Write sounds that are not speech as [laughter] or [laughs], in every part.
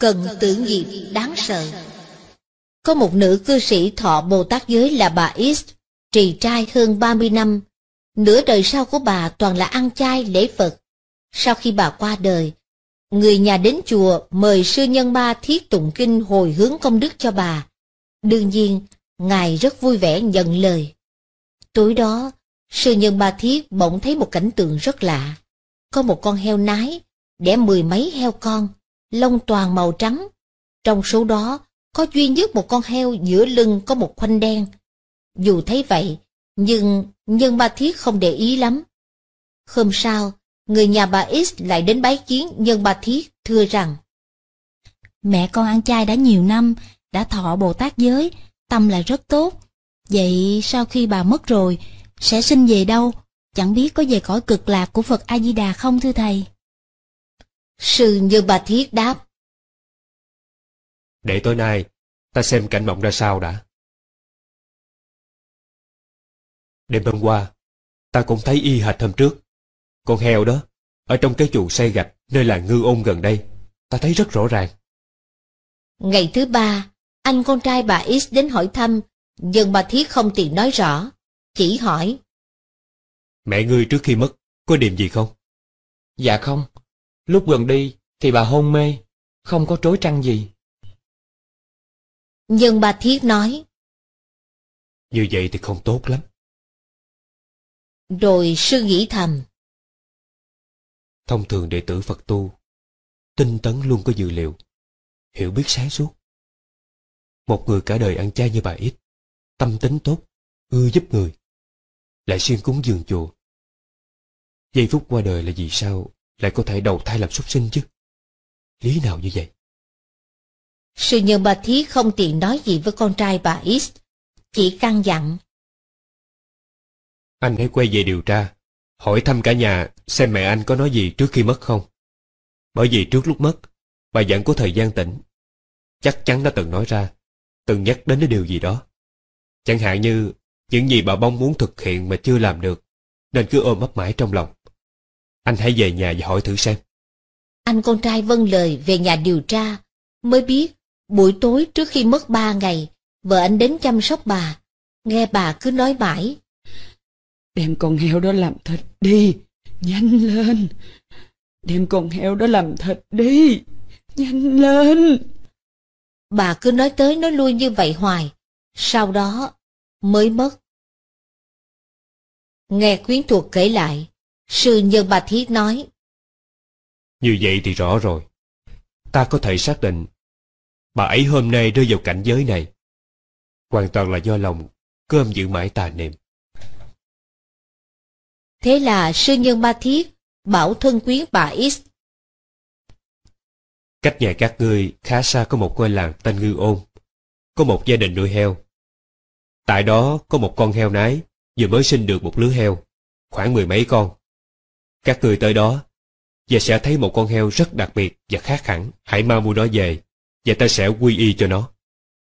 Cận tử nghiệp đáng sợ Có một nữ cư sĩ thọ Bồ Tát giới là bà Is, trì trai hơn 30 năm. Nửa đời sau của bà toàn là ăn chay lễ Phật. Sau khi bà qua đời, người nhà đến chùa mời sư nhân ba thiết tụng kinh hồi hướng công đức cho bà. Đương nhiên, Ngài rất vui vẻ nhận lời. Tối đó, sư nhân ba thiết bỗng thấy một cảnh tượng rất lạ. Có một con heo nái, đẻ mười mấy heo con, lông toàn màu trắng. Trong số đó, có duy nhất một con heo giữa lưng có một khoanh đen. Dù thấy vậy, nhưng nhân ba thiết không để ý lắm. Hôm sau, người nhà bà X lại đến bái kiến nhân ba thiết, thưa rằng Mẹ con ăn chay đã nhiều năm, đã thọ Bồ Tát giới, tâm là rất tốt. Vậy sau khi bà mất rồi, sẽ sinh về đâu? Chẳng biết có về cõi cực lạc của Phật A-di-đà không thưa thầy? Sư Như Bà Thiết đáp. Để tối nay, ta xem cảnh mộng ra sao đã. Đêm hôm qua, ta cũng thấy y hệt hôm trước. Con heo đó, ở trong cái chuồng xây gạch nơi là ngư ôn gần đây, ta thấy rất rõ ràng. Ngày thứ ba, anh con trai bà X đến hỏi thăm, nhưng bà Thiết không tiện nói rõ, chỉ hỏi. Mẹ ngươi trước khi mất, có điểm gì không? Dạ không, lúc gần đi thì bà hôn mê, không có trối trăng gì. Nhưng bà Thiết nói. Như vậy thì không tốt lắm. Rồi sư nghĩ thầm. Thông thường đệ tử Phật tu, tinh tấn luôn có dữ liệu, hiểu biết sáng suốt. Một người cả đời ăn chay như bà ít, tâm tính tốt, ưa giúp người, lại xuyên cúng dường chùa. Giây phút qua đời là vì sao lại có thể đầu thai làm súc sinh chứ? Lý nào như vậy? Sư nhân bà Thiết không tiện nói gì với con trai bà X, chỉ căn dặn. Anh hãy quay về điều tra, hỏi thăm cả nhà xem mẹ anh có nói gì trước khi mất không. Bởi vì trước lúc mất, bà vẫn có thời gian tỉnh. Chắc chắn đã từng nói ra, từng nhắc đến cái điều gì đó. Chẳng hạn như những gì bà bông muốn thực hiện mà chưa làm được, nên cứ ôm ấp mãi trong lòng. Anh hãy về nhà và hỏi thử xem. Anh con trai vâng lời về nhà điều tra, mới biết buổi tối trước khi mất ba ngày, vợ anh đến chăm sóc bà. Nghe bà cứ nói mãi. Đem con heo đó làm thịt đi, nhanh lên. Đem con heo đó làm thịt đi, nhanh lên. Bà cứ nói tới nói lui như vậy hoài, sau đó mới mất. Nghe quyến thuộc kể lại, sư nhân bà thiết nói. Như vậy thì rõ rồi. Ta có thể xác định, bà ấy hôm nay rơi vào cảnh giới này. Hoàn toàn là do lòng cơm giữ mãi tà niệm. Thế là sư nhân ba thiết bảo thân quyến bà X. Cách nhà các ngươi khá xa có một ngôi làng tên Ngư Ôn. Có một gia đình nuôi heo. Tại đó có một con heo nái vừa mới sinh được một lứa heo, khoảng mười mấy con. Các người tới đó và sẽ thấy một con heo rất đặc biệt và khác hẳn. Hãy mau mua nó về và ta sẽ quy y cho nó.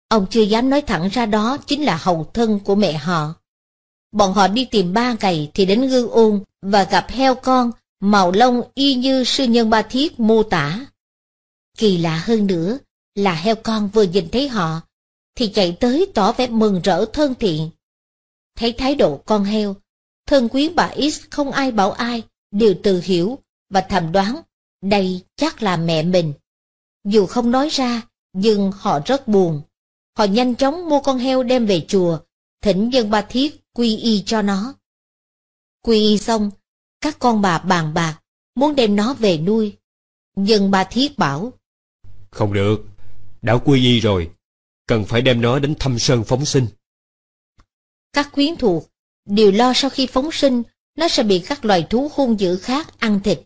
Ông chưa dám nói thẳng ra đó chính là hầu thân của mẹ họ. Bọn họ đi tìm ba ngày thì đến gương ôn và gặp heo con, màu lông y như sư nhân ba thiết mô tả. Kỳ lạ hơn nữa là heo con vừa nhìn thấy họ, thì chạy tới tỏ vẻ mừng rỡ thân thiện. Thấy thái độ con heo, thân quyến bà X không ai bảo ai, đều tự hiểu và thầm đoán đây chắc là mẹ mình. Dù không nói ra, nhưng họ rất buồn. Họ nhanh chóng mua con heo đem về chùa, thỉnh dân ba thiết quy y cho nó. Quy y xong, các con bà bàn bạc, muốn đem nó về nuôi. Dân ba thiết bảo, Không được, đã quy y rồi, cần phải đem nó đến thăm sơn phóng sinh. các quyến thuộc đều lo sau khi phóng sinh, nó sẽ bị các loài thú hung dữ khác ăn thịt.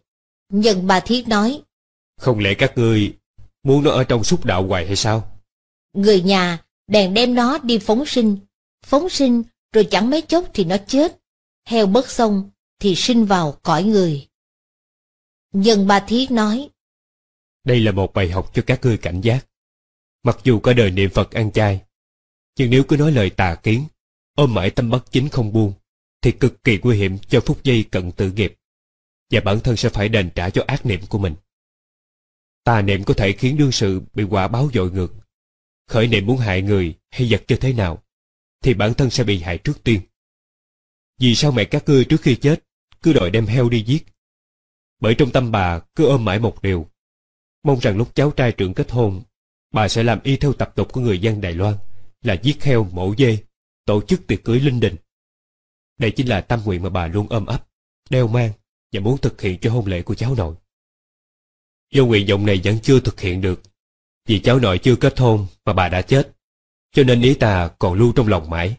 Nhân ba thiết nói, Không lẽ các ngươi muốn nó ở trong xúc đạo hoài hay sao? người nhà bèn đem nó đi phóng sinh. Phóng sinh rồi chẳng mấy chốc thì nó chết. Heo bất xong thì sinh vào cõi người. Nhân ba thiết nói, Đây là một bài học cho các ngươi cảnh giác. Mặc dù cả đời niệm Phật ăn chay, nhưng nếu cứ nói lời tà kiến, ôm mãi tâm bất chính không buông, thì cực kỳ nguy hiểm cho phút giây cận tự nghiệp, và bản thân sẽ phải đền trả cho ác niệm của mình. Tà niệm có thể khiến đương sự bị quả báo dội ngược. Khởi niệm muốn hại người hay vật cho thế nào, thì bản thân sẽ bị hại trước tiên. Vì sao mẹ các ngươi trước khi chết cứ đòi đem heo đi giết? Bởi trong tâm bà cứ ôm mãi một điều. Mong rằng lúc cháu trai trưởng kết hôn, bà sẽ làm y theo tập tục của người dân Đài Loan, là giết heo mổ dê, tổ chức tiệc cưới linh đình. Đây chính là tâm nguyện mà bà luôn ôm ấp, đeo mang và muốn thực hiện cho hôn lễ của cháu nội. Do nguyện vọng này vẫn chưa thực hiện được, vì cháu nội chưa kết hôn mà bà đã chết, cho nên ý ta còn lưu trong lòng mãi.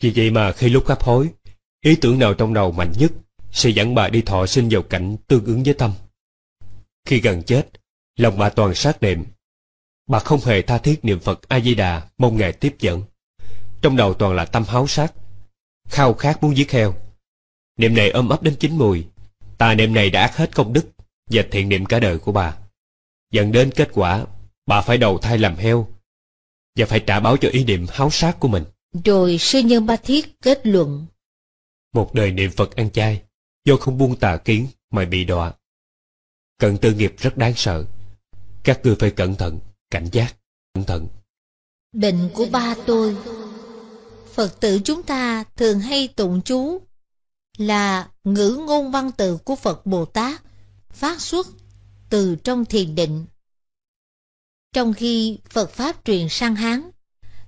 Vì vậy mà khi lúc hấp hối, ý tưởng nào trong đầu mạnh nhất sẽ dẫn bà đi thọ sinh vào cảnh tương ứng với tâm. Khi gần chết, lòng bà toàn sát niệm. Bà không hề tha thiết niệm Phật A-di-đà mong Ngài tiếp dẫn. Trong đầu toàn là tâm háo sát, khao khát muốn giết heo. Niệm này ôm ấp đến chín mùi, tà niệm này đã ác hết công đức và thiện niệm cả đời của bà. Dẫn đến kết quả, bà phải đầu thai làm heo và phải trả báo cho ý niệm háo sát của mình. Rồi sư nhân ba thiết kết luận. Một đời niệm Phật ăn chay, do không buông tà kiến mà bị đọa. Cận tư nghiệp rất đáng sợ. Các ngươi phải cẩn thận, cảnh giác, cẩn thận. Bệnh của ba tôi Phật tử chúng ta thường hay tụng chú là ngữ ngôn văn tự của Phật Bồ Tát phát xuất từ trong thiền định. Trong khi Phật Pháp truyền sang Hán,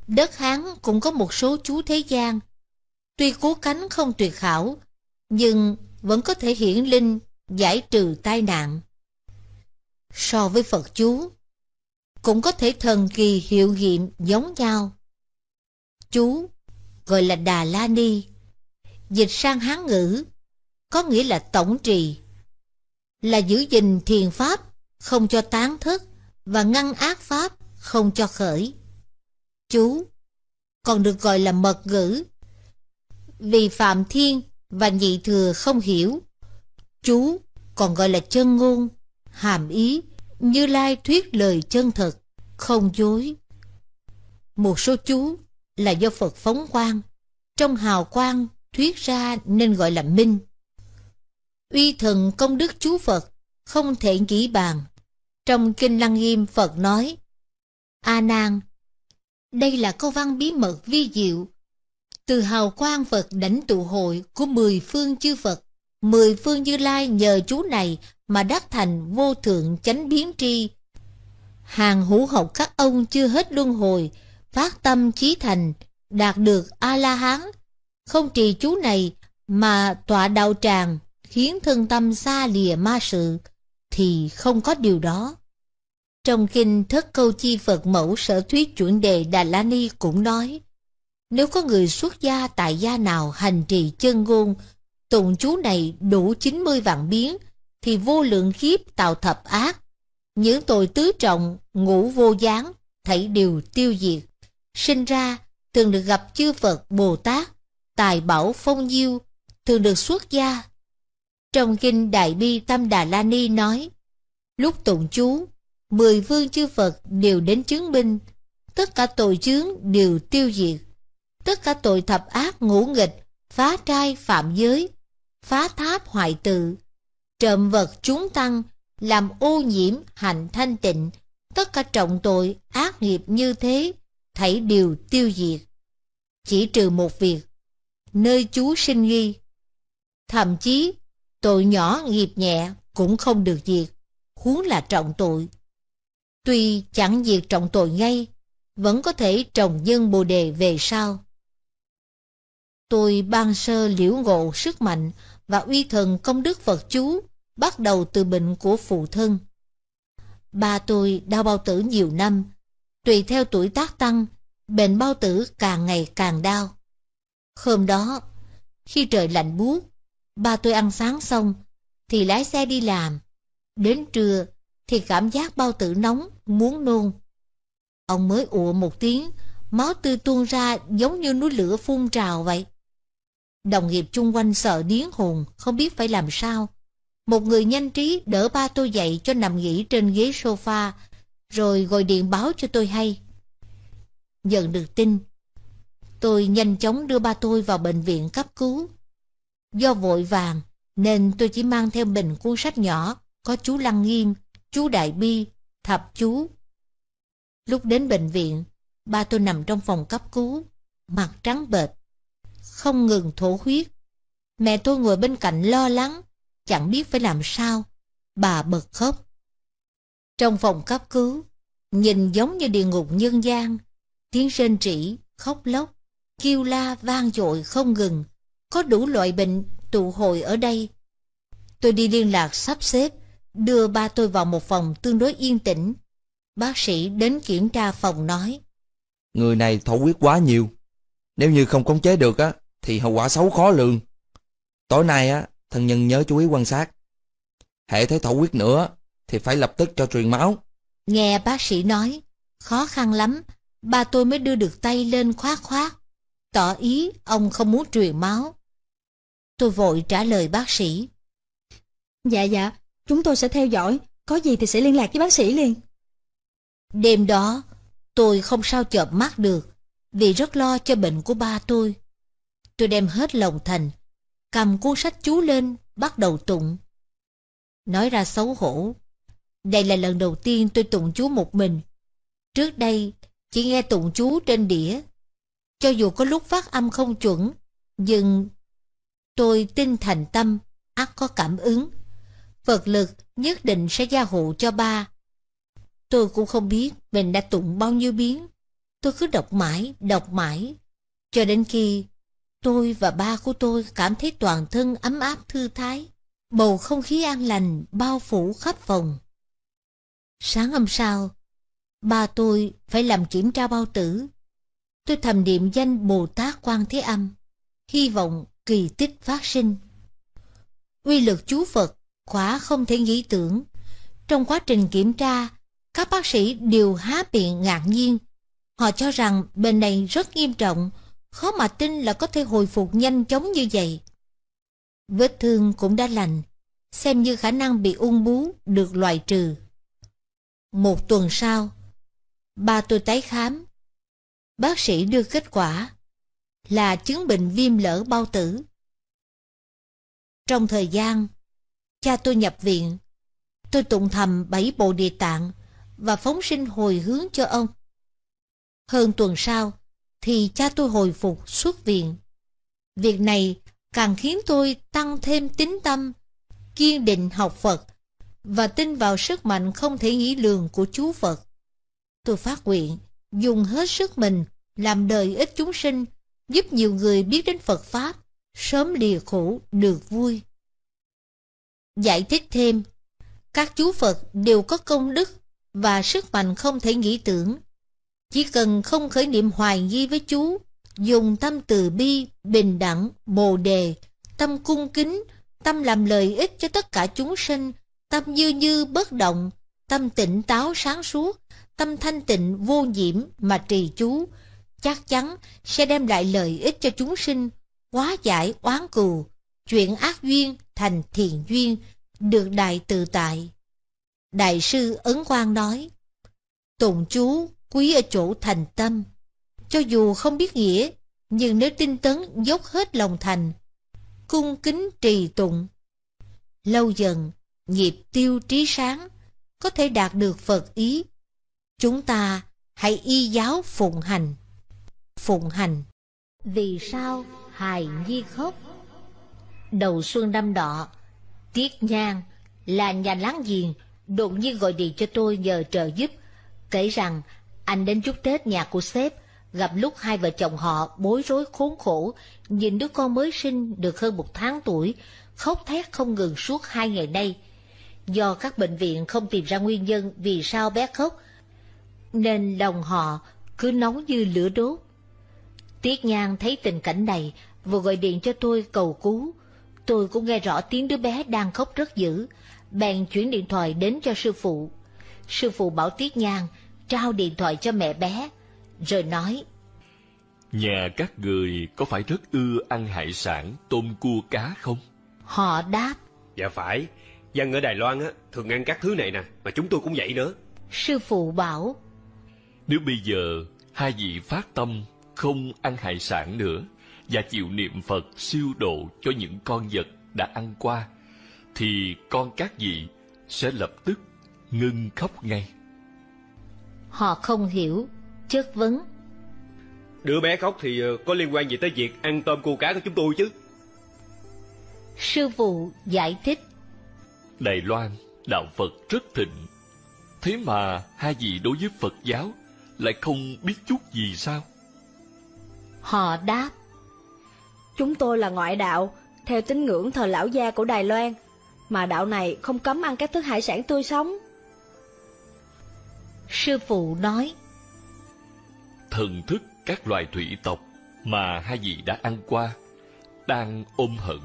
đất Hán cũng có một số chú thế gian. Tuy cố cánh không tuyệt khảo, nhưng vẫn có thể hiển linh, giải trừ tai nạn. So với Phật chú, cũng có thể thần kỳ hiệu nghiệm giống nhau. Chú gọi là Đà La Ni, dịch sang Hán ngữ, có nghĩa là tổng trì, là giữ gìn thiền pháp, không cho tán thức và ngăn ác pháp, không cho khởi. Chú còn được gọi là mật ngữ, vì Phạm Thiên và Nhị Thừa không hiểu. Chú còn gọi là chân ngôn, hàm ý, như lai thuyết lời chân thật, không dối. Một số chú là do Phật phóng quang, trong hào quang thuyết ra nên gọi là minh. Uy thần công đức chú Phật không thể nghĩ bàn. Trong Kinh Lăng Nghiêm Phật nói, A Nan, đây là câu văn bí mật vi diệu. Từ hào quang Phật đảnh tụ hội của mười phương chư Phật, mười phương Như Lai nhờ chú này mà đắc thành vô thượng chánh biến tri. Hàng hữu học các ông chưa hết luân hồi, phát tâm chí thành, đạt được A-la-hán. Không trì chú này mà tọa đạo tràng, khiến thân tâm xa lìa ma sự, thì không có điều đó. Trong kinh Thất Câu Chi Phật Mẫu Sở Thuyết Chuẩn Đề Đà La Ni cũng nói, nếu có người xuất gia tại gia nào hành trì chân ngôn, tụng chú này đủ 90 vạn biến, thì vô lượng khiếp tạo thập ác. Những tội tứ trọng, ngũ vô gián, thảy đều tiêu diệt. Sinh ra, thường được gặp chư Phật Bồ Tát, tài bảo phong diêu, thường được xuất gia. Trong kinh Đại Bi Tâm Đà La Ni nói, lúc tụng chú, mười vương chư Phật đều đến chứng minh, tất cả tội chướng đều tiêu diệt. Tất cả tội thập ác ngũ nghịch, phá trai phạm giới, phá tháp hoại tự, trộm vật chúng tăng, làm ô nhiễm hành thanh tịnh, tất cả trọng tội, ác nghiệp như thế, thảy đều tiêu diệt. Chỉ trừ một việc, nơi chú sinh nghi. Thậm chí, tội nhỏ nghiệp nhẹ cũng không được diệt, huống là trọng tội. Tuy chẳng diệt trọng tội ngay, vẫn có thể trồng nhân bồ đề về sau. Tôi ban sơ liễu ngộ sức mạnh và uy thần công đức Phật chú bắt đầu từ bệnh của phụ thân. Ba tôi đau bao tử nhiều năm, tùy theo tuổi tác tăng, bệnh bao tử càng ngày càng đau. Hôm đó, khi trời lạnh buốt, ba tôi ăn sáng xong, thì lái xe đi làm. Đến trưa, thì cảm giác bao tử nóng, muốn nôn. Ông mới ụa một tiếng, máu tươi tuôn ra giống như núi lửa phun trào vậy. Đồng nghiệp chung quanh sợ điếng hồn, không biết phải làm sao. Một người nhanh trí đỡ ba tôi dậy cho nằm nghỉ trên ghế sofa, rồi gọi điện báo cho tôi hay. Nhận được tin, tôi nhanh chóng đưa ba tôi vào bệnh viện cấp cứu. Do vội vàng, nên tôi chỉ mang theo bình cuốn sách nhỏ có chú Lăng Nghiêm chú Đại Bi, thập chú. Lúc đến bệnh viện, ba tôi nằm trong phòng cấp cứu, mặt trắng bệch, không ngừng thổ huyết. Mẹ tôi ngồi bên cạnh lo lắng, chẳng biết phải làm sao. Bà bật khóc. Trong phòng cấp cứu, nhìn giống như địa ngục nhân gian, tiếng rên rỉ, khóc lóc, kêu la vang dội không ngừng, có đủ loại bệnh tụ hội ở đây. Tôi đi liên lạc sắp xếp, đưa ba tôi vào một phòng tương đối yên tĩnh. Bác sĩ đến kiểm tra phòng nói. Người này thổ huyết quá nhiều. Nếu như không khống chế được á, thì hậu quả xấu khó lường. Tối nay á, thân nhân nhớ chú ý quan sát. Hệ thấy thổ huyết nữa, thì phải lập tức cho truyền máu. Nghe bác sĩ nói, khó khăn lắm, ba tôi mới đưa được tay lên khoát khoát, tỏ ý ông không muốn truyền máu. Tôi vội trả lời bác sĩ. Dạ dạ, chúng tôi sẽ theo dõi, có gì thì sẽ liên lạc với bác sĩ liền. Đêm đó, tôi không sao chợp mắt được, vì rất lo cho bệnh của ba tôi. Tôi đem hết lòng thành, cầm cuốn sách chú lên, bắt đầu tụng. Nói ra xấu hổ, đây là lần đầu tiên tôi tụng chú một mình. Trước đây, chỉ nghe tụng chú trên đĩa. Cho dù có lúc phát âm không chuẩn, nhưng tôi tin thành tâm, ắt có cảm ứng. Phật lực nhất định sẽ gia hộ cho ba. Tôi cũng không biết mình đã tụng bao nhiêu biến. Tôi cứ đọc mãi, đọc mãi. Cho đến khi tôi và ba của tôi cảm thấy toàn thân ấm áp thư thái. Bầu không khí an lành bao phủ khắp phòng. Sáng hôm sau, ba tôi phải làm kiểm tra bao tử. Tôi thầm niệm danh Bồ Tát Quan Thế Âm, hy vọng kỳ tích phát sinh. Uy lực chú Phật quả không thể nghĩ tưởng. Trong quá trình kiểm tra, các bác sĩ đều há miệng ngạc nhiên. Họ cho rằng bệnh này rất nghiêm trọng, khó mà tin là có thể hồi phục nhanh chóng như vậy. Vết thương cũng đã lành, xem như khả năng bị ung bú được loại trừ. Một tuần sau, ba tôi tái khám. Bác sĩ đưa kết quả là chứng bệnh viêm lỡ bao tử. Trong thời gian, cha tôi nhập viện, tôi tụng thầm bảy bộ địa tạng và phóng sinh hồi hướng cho ông. Hơn tuần sau, thì cha tôi hồi phục xuất viện. Việc này càng khiến tôi tăng thêm tín tâm, kiên định học Phật và tin vào sức mạnh không thể nghĩ lường của chú Phật. Tôi phát nguyện, dùng hết sức mình, làm đời ích chúng sinh, giúp nhiều người biết đến Phật Pháp, sớm lìa khổ, được vui. Giải thích thêm, các chú Phật đều có công đức và sức mạnh không thể nghĩ tưởng. Chỉ cần không khởi niệm hoài nghi với chú, dùng tâm từ bi, bình đẳng, bồ đề, tâm cung kính, tâm làm lợi ích cho tất cả chúng sinh, tâm như như bất động, tâm tỉnh táo sáng suốt, tâm thanh tịnh vô nhiễm mà trì chú, chắc chắn sẽ đem lại lợi ích cho chúng sinh, hóa giải oán cừu, chuyện ác duyên thành thiện duyên, được đại tự tại. Đại sư Ấn Quang nói, Tụng chú quý ở chỗ thành tâm, cho dù không biết nghĩa, nhưng nếu tinh tấn dốc hết lòng thành, cung kính trì tụng. Lâu dần, nghiệp tiêu trí sáng, có thể đạt được Phật ý. Chúng ta hãy y giáo phụng hành. Phụng hành. Vì sao hài nhi khóc? Đầu xuân năm đọ, Tiết Nhan là nhà láng giềng đột nhiên gọi điện cho tôi nhờ trợ giúp, kể rằng anh đến chúc Tết nhà của sếp, gặp lúc hai vợ chồng họ bối rối khốn khổ, nhìn đứa con mới sinh được hơn một tháng tuổi, khóc thét không ngừng suốt hai ngày nay. Do các bệnh viện không tìm ra nguyên nhân vì sao bé khóc, nên lòng họ cứ nóng như lửa đốt. Tiết Nhan thấy tình cảnh này, vừa gọi điện cho tôi cầu cứu. Tôi cũng nghe rõ tiếng đứa bé đang khóc rất dữ, bèn chuyển điện thoại đến cho sư phụ. Sư phụ bảo Tiết Nhan trao điện thoại cho mẹ bé, rồi nói Nhà các người có phải rất ưa ăn hải sản, tôm cua cá không? Họ đáp Dạ phải, dân ở Đài Loan á, thường ăn các thứ này nè, mà chúng tôi cũng vậy nữa. Sư phụ bảo Nếu bây giờ hai vị phát tâm không ăn hải sản nữa và chịu niệm Phật siêu độ cho những con vật đã ăn qua, thì con các vị sẽ lập tức ngưng khóc ngay. Họ không hiểu, chất vấn. Đứa bé khóc thì ờ, có liên quan gì tới việc ăn tôm cua cá của chúng tôi chứ? Sư phụ giải thích. Đài Loan, đạo Phật rất thịnh. Thế mà hai vị đối với Phật giáo lại không biết chút gì sao? Họ đáp. Chúng tôi là ngoại đạo, theo tín ngưỡng thờ lão gia của Đài Loan, mà đạo này không cấm ăn các thức hải sản tươi sống. Sư phụ nói. Thần thức các loài thủy tộc mà hai vị đã ăn qua, đang ôm hận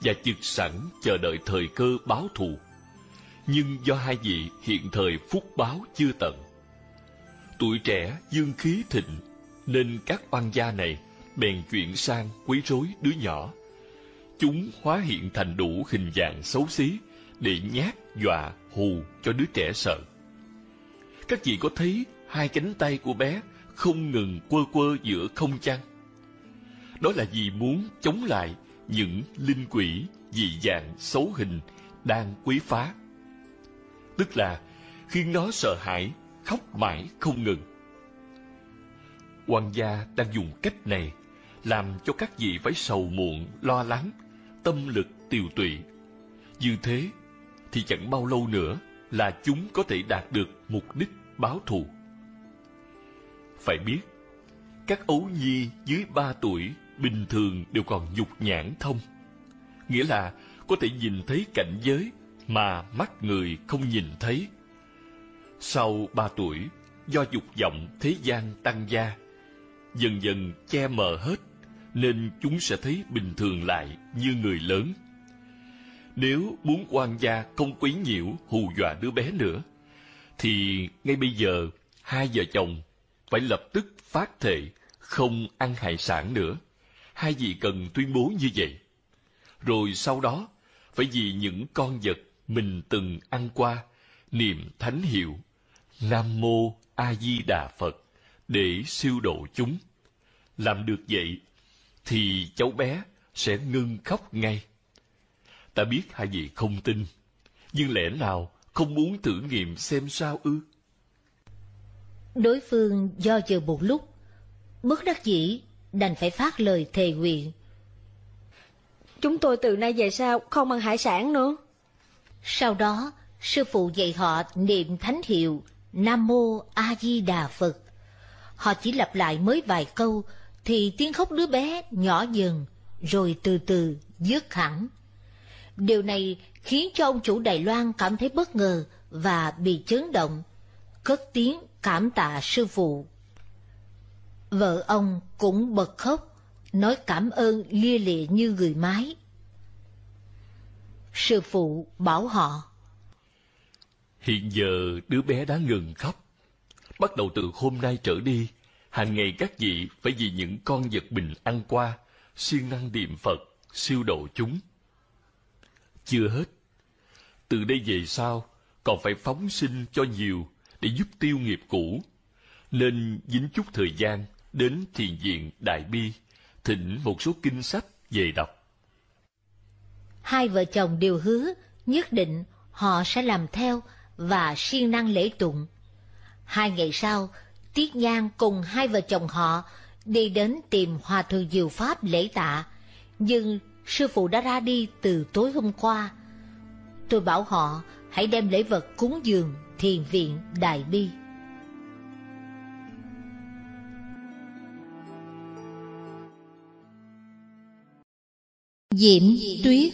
và chực sẵn chờ đợi thời cơ báo thù. Nhưng do hai vị hiện thời phúc báo chưa tận. Tuổi trẻ dương khí thịnh, nên các oan gia này bèn chuyển sang quấy rối đứa nhỏ. Chúng hóa hiện thành đủ hình dạng xấu xí để nhát, dọa, hù cho đứa trẻ sợ. Các vị có thấy hai cánh tay của bé không ngừng quơ quơ giữa không chăng? Đó là vì muốn chống lại những linh quỷ dị dạng xấu hình đang quấy phá. Tức là khiến nó sợ hãi, khóc mãi không ngừng. Quan gia đang dùng cách này làm cho các vị phải sầu muộn, lo lắng, tâm lực tiều tụy. Như thế thì chẳng bao lâu nữa là chúng có thể đạt được mục đích báo thù. Phải biết, các ấu nhi dưới ba tuổi bình thường đều còn dục nhãn thông. Nghĩa là có thể nhìn thấy cảnh giới mà mắt người không nhìn thấy. Sau ba tuổi, do dục vọng thế gian tăng gia, dần dần che mờ hết, nên chúng sẽ thấy bình thường lại như người lớn. Nếu muốn quan gia không quấy nhiễu hù dọa đứa bé nữa, thì ngay bây giờ hai vợ chồng phải lập tức phát thệ không ăn hải sản nữa. Hai vị cần tuyên bố như vậy. Rồi sau đó, phải vì những con vật mình từng ăn qua, niệm thánh hiệu Nam Mô A Di Đà Phật để siêu độ chúng. Làm được vậy, thì cháu bé sẽ ngưng khóc ngay. Ta biết hai vị không tin, nhưng lẽ nào không muốn thử nghiệm xem sao ư? Đối phương do dự một lúc, bất đắc dĩ đành phải phát lời thề nguyện. Chúng tôi từ nay về sau không ăn hải sản nữa. Sau đó, sư phụ dạy họ niệm thánh hiệu Nam Mô A Di Đà Phật. Họ chỉ lặp lại mới vài câu thì tiếng khóc đứa bé nhỏ dần rồi từ từ dứt hẳn. Điều này khiến cho ông chủ Đài Loan cảm thấy bất ngờ và bị chấn động, cất tiếng cảm tạ sư phụ. Vợ ông cũng bật khóc, nói cảm ơn lia lịa như người mái. Sư phụ bảo họ. Hiện giờ đứa bé đã ngừng khóc. Bắt đầu từ hôm nay trở đi, hàng ngày các vị phải vì những con vật bình ăn qua, siêng năng niệm Phật, siêu độ chúng. Chưa hết, từ đây về sau còn phải phóng sinh cho nhiều để giúp tiêu nghiệp cũ, nên dính chút thời gian đến thiền viện Đại Bi, thỉnh một số kinh sách về đọc. Hai vợ chồng đều hứa nhất định họ sẽ làm theo và siêng năng lễ tụng. Hai ngày sau, Tiết Nhan cùng hai vợ chồng họ đi đến tìm Hòa Thượng Diệu Pháp lễ tạ, nhưng sư phụ đã ra đi từ tối hôm qua. Tôi bảo họ hãy đem lễ vật cúng dường thiền viện Đại Bi. Diễm Tuyết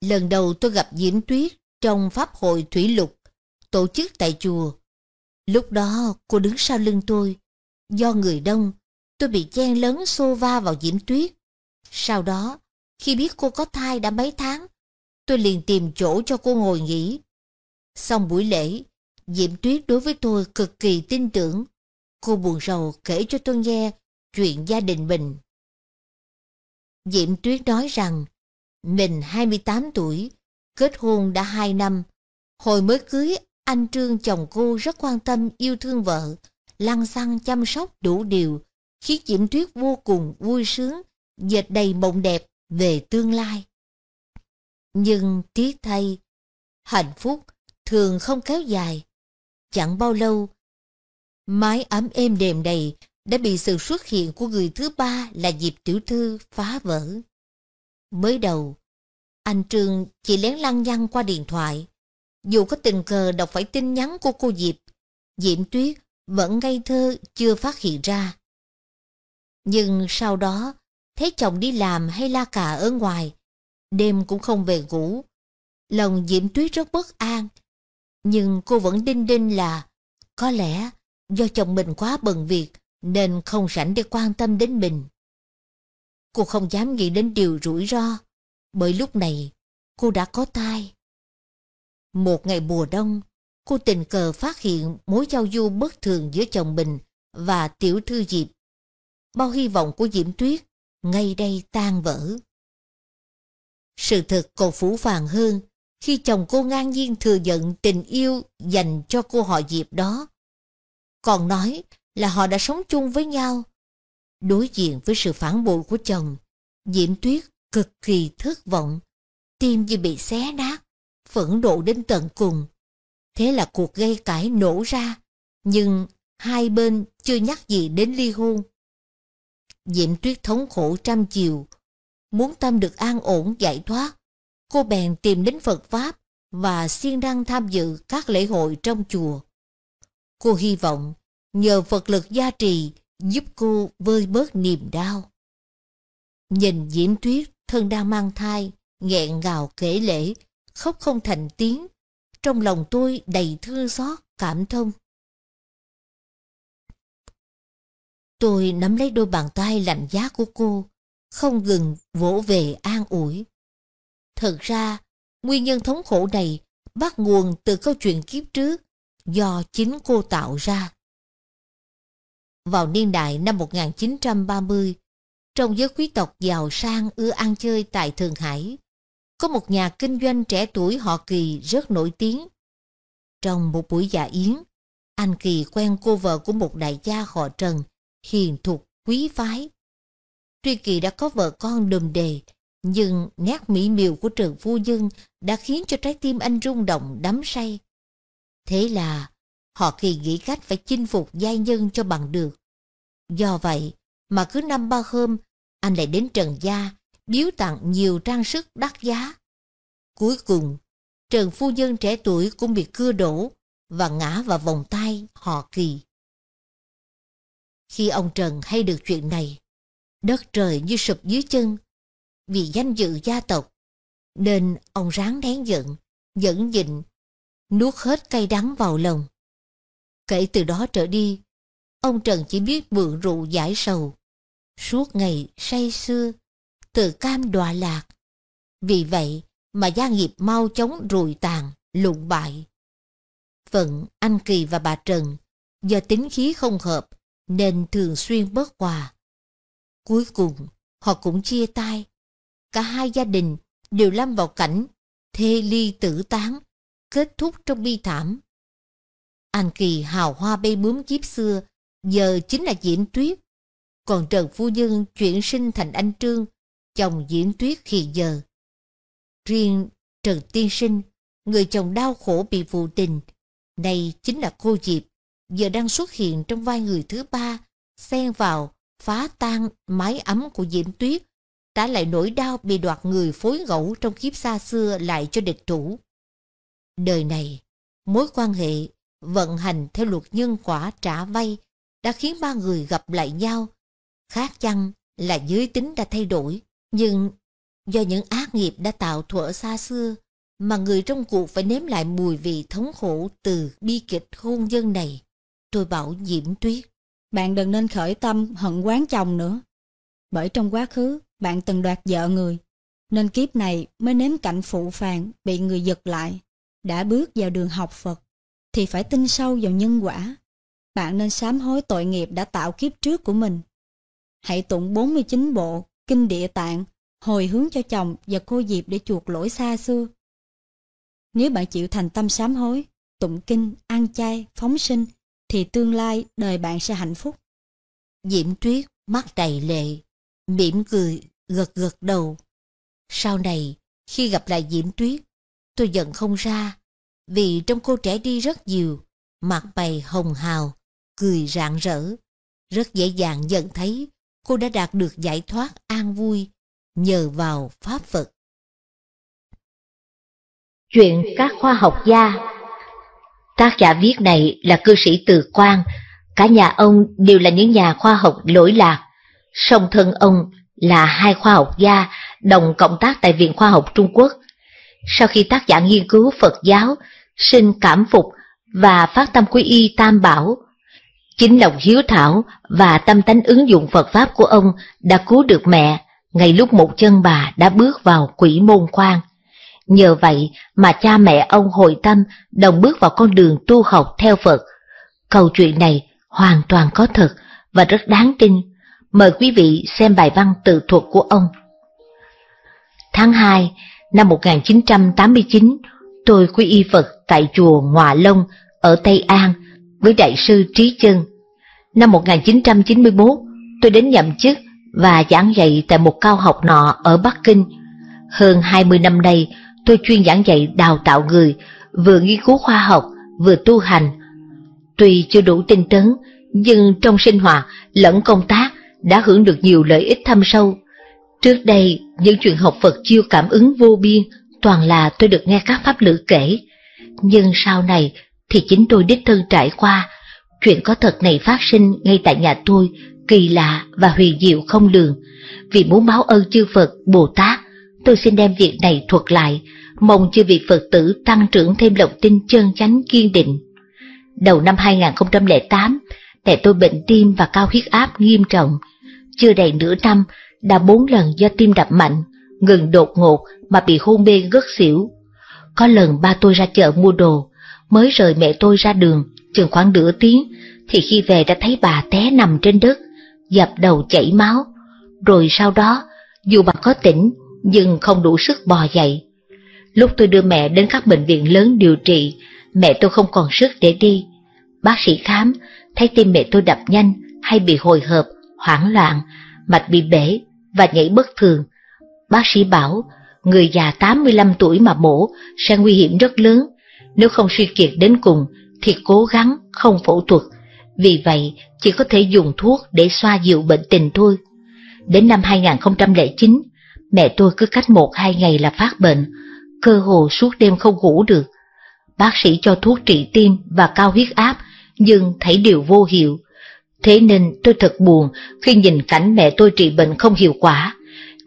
Lần đầu tôi gặp Diễm Tuyết trong Pháp hội Thủy Lục, tổ chức tại chùa. Lúc đó cô đứng sau lưng tôi. Do người đông, tôi bị chen lớn xô va vào Diễm Tuyết. Sau đó, khi biết cô có thai đã mấy tháng, tôi liền tìm chỗ cho cô ngồi nghỉ. Xong buổi lễ, Diễm Tuyết đối với tôi cực kỳ tin tưởng. Cô buồn rầu kể cho tôi nghe chuyện gia đình mình diệm Tuyết nói rằng mình 28 tuổi, kết hôn đã 2 năm. Hồi mới cưới, anh Trương chồng cô rất quan tâm yêu thương vợ, lăng xăng chăm sóc đủ điều, khiến diệm Tuyết vô cùng vui sướng, dệt đầy mộng đẹp về tương lai. Nhưng tiếc thay, hạnh phúc thường không kéo dài. Chẳng bao lâu, mái ấm êm đềm đầy đã bị sự xuất hiện của người thứ ba là Diệp Tiểu Thư phá vỡ. Mới đầu, anh Trương chỉ lén lăng nhăng qua điện thoại. Dù có tình cờ đọc phải tin nhắn của cô Diệp, Diễm Tuyết vẫn ngây thơ chưa phát hiện ra. Nhưng sau đó, thấy chồng đi làm hay la cà ở ngoài, đêm cũng không về ngủ. Lòng Diễm Tuyết rất bất an, nhưng cô vẫn đinh đinh là có lẽ do chồng mình quá bận việc nên không rảnh để quan tâm đến mình. Cô không dám nghĩ đến điều rủi ro, bởi lúc này cô đã có tai. Một ngày mùa đông, cô tình cờ phát hiện mối giao du bất thường giữa chồng mình và tiểu thư Diệp. Bao hy vọng của Diễm Tuyết ngay đây tan vỡ. Sự thật còn phủ phàng hơn khi chồng cô ngang nhiên thừa nhận tình yêu dành cho cô họ Diệp đó. Còn nói là họ đã sống chung với nhau. Đối diện với sự phản bội của chồng, Diễm Tuyết cực kỳ thất vọng, tim như bị xé nát, phẫn nộ đến tận cùng. Thế là cuộc gây cãi nổ ra, nhưng hai bên chưa nhắc gì đến ly hôn. Diễm Tuyết thống khổ trăm chiều, muốn tâm được an ổn giải thoát. Cô bèn tìm đến Phật Pháp và siêng năng tham dự các lễ hội trong chùa. Cô hy vọng nhờ Phật lực gia trì giúp cô vơi bớt niềm đau. Nhìn Diễm Tuyết thân đang mang thai, nghẹn ngào kể lễ, khóc không thành tiếng, trong lòng tôi đầy thương xót, cảm thông. Tôi nắm lấy đôi bàn tay lạnh giá của cô, không ngừng vỗ về an ủi. Thật ra, nguyên nhân thống khổ này bắt nguồn từ câu chuyện kiếp trước do chính cô tạo ra. Vào niên đại năm 1930, trong giới quý tộc giàu sang ưa ăn chơi tại Thượng Hải, có một nhà kinh doanh trẻ tuổi họ Kỳ rất nổi tiếng. Trong một buổi dạ yến, anh Kỳ quen cô vợ của một đại gia họ Trần, hiền thục, quý phái. Tuy Kỳ đã có vợ con đùm đề, nhưng nét mỹ miều của trường Phu Nhân đã khiến cho trái tim anh rung động đắm say. Thế là họ Kỳ nghĩ cách phải chinh phục giai nhân cho bằng được. Do vậy mà cứ năm ba hôm anh lại đến Trần Gia biếu tặng nhiều trang sức đắt giá. Cuối cùng, Trần Phu Nhân trẻ tuổi cũng bị cưa đổ và ngã vào vòng tay họ Kỳ. Khi ông Trần hay được chuyện này, đất trời như sụp dưới chân vì danh dự gia tộc, nên ông ráng nén giận, nhẫn nhịn, nuốt hết cay đắng vào lòng. Kể từ đó trở đi, ông Trần chỉ biết mượn rượu giải sầu, suốt ngày say sưa, từ cam đọa lạc. Vì vậy mà gia nghiệp mau chóng rùi tàn, lụng bại. Phận anh Kỳ và bà Trần do tính khí không hợp nên thường xuyên bớt quà. Cuối cùng họ cũng chia tay. Cả hai gia đình đều lâm vào cảnh thê ly tử tán, kết thúc trong bi thảm. An Kỳ hào hoa bay bướm kiếp xưa, giờ chính là Diễm Tuyết. Còn Trần Phu Nhân chuyển sinh thành anh Trương, chồng Diễm Tuyết hiện giờ. Riêng Trần Tiên Sinh, người chồng đau khổ bị phụ tình, này chính là cô Diệp, giờ đang xuất hiện trong vai người thứ ba, xen vào, phá tan mái ấm của Diễm Tuyết, đã lại nỗi đau bị đoạt người phối ngẫu trong kiếp xa xưa lại cho địch thủ. Đời này, mối quan hệ vận hành theo luật nhân quả trả vay đã khiến ba người gặp lại nhau. Khác chăng là giới tính đã thay đổi, nhưng do những ác nghiệp đã tạo thuở xa xưa mà người trong cuộc phải nếm lại mùi vị thống khổ từ bi kịch hôn nhân này. Tôi bảo Diễm Tuyết. Bạn đừng nên khởi tâm hận quán chồng nữa. Bởi trong quá khứ, bạn từng đoạt vợ người, nên kiếp này mới nếm cảnh phụ phàng bị người giật lại. Đã bước vào đường học Phật, thì phải tin sâu vào nhân quả. Bạn nên sám hối tội nghiệp đã tạo kiếp trước của mình. Hãy tụng 49 bộ, kinh địa tạng, hồi hướng cho chồng và cô Diệp để chuộc lỗi xa xưa. Nếu bạn chịu thành tâm sám hối, tụng kinh, ăn chay, phóng sinh, thì tương lai đời bạn sẽ hạnh phúc. Diễm Tuyết mắt đầy lệ, mỉm cười, gật gật đầu. Sau này, khi gặp lại Diễm Tuyết, tôi giận không ra, vì trong cô trẻ đi rất nhiều, mặt mày hồng hào, cười rạng rỡ. Rất dễ dàng nhận thấy cô đã đạt được giải thoát an vui nhờ vào Pháp Phật. Chuyện các khoa học gia Tác giả viết này là cư sĩ Từ Quang, cả nhà ông đều là những nhà khoa học lỗi lạc. Song thân ông là hai khoa học gia đồng cộng tác tại Viện Khoa học Trung Quốc. Sau khi tác giả nghiên cứu Phật giáo, sinh cảm phục và phát tâm quý y tam bảo, chính lòng hiếu thảo và tâm tánh ứng dụng Phật Pháp của ông đã cứu được mẹ ngay lúc một chân bà đã bước vào quỷ môn quan. Nhờ vậy mà cha mẹ ông hồi tâm đồng bước vào con đường tu học theo Phật. Câu chuyện này hoàn toàn có thật và rất đáng tin. Mời quý vị xem bài văn tự thuật của ông. Tháng 2 năm 1989, tôi quy y Phật tại chùa Ngọa Long ở Tây An với Đại sư Trí Chân. Năm 1991, tôi đến nhậm chức và giảng dạy tại một cao học nọ ở Bắc Kinh. Hơn 20 năm nay, tôi chuyên giảng dạy đào tạo người, vừa nghiên cứu khoa học, vừa tu hành. Tuy chưa đủ tinh tấn, nhưng trong sinh hoạt lẫn công tác đã hưởng được nhiều lợi ích thâm sâu. Trước đây, những chuyện học Phật chiêu cảm ứng vô biên toàn là tôi được nghe các pháp lữ kể. Nhưng sau này thì chính tôi đích thân trải qua. Chuyện có thật này phát sinh ngay tại nhà tôi, kỳ lạ và huyền diệu không lường. Vì muốn báo ơn chư Phật, Bồ Tát, tôi xin đem việc này thuật lại, mong chư vị Phật tử tăng trưởng thêm lòng tin chân chánh kiên định. Đầu năm 2008, mẹ tôi bệnh tim và cao huyết áp nghiêm trọng. Chưa đầy nửa năm, đã bốn lần do tim đập mạnh, ngừng đột ngột mà bị hôn mê ngất xỉu. Có lần ba tôi ra chợ mua đồ, mới rời mẹ tôi ra đường, chừng khoảng nửa tiếng, thì khi về đã thấy bà té nằm trên đất, dập đầu chảy máu. Rồi sau đó, dù bà có tỉnh, nhưng không đủ sức bò dậy. Lúc tôi đưa mẹ đến các bệnh viện lớn điều trị, mẹ tôi không còn sức để đi. Bác sĩ khám, thấy tim mẹ tôi đập nhanh hay bị hồi hộp, hoảng loạn, mạch bị bể và nhảy bất thường. Bác sĩ bảo, người già 85 tuổi mà mổ sẽ nguy hiểm rất lớn, nếu không suy kiệt đến cùng thì cố gắng không phẫu thuật. Vì vậy, chỉ có thể dùng thuốc để xoa dịu bệnh tình thôi. Đến năm 2009, mẹ tôi cứ cách một hai ngày là phát bệnh, cơ hồ suốt đêm không ngủ được. Bác sĩ cho thuốc trị tim và cao huyết áp, nhưng thấy điều vô hiệu. Thế nên tôi thật buồn khi nhìn cảnh mẹ tôi trị bệnh không hiệu quả.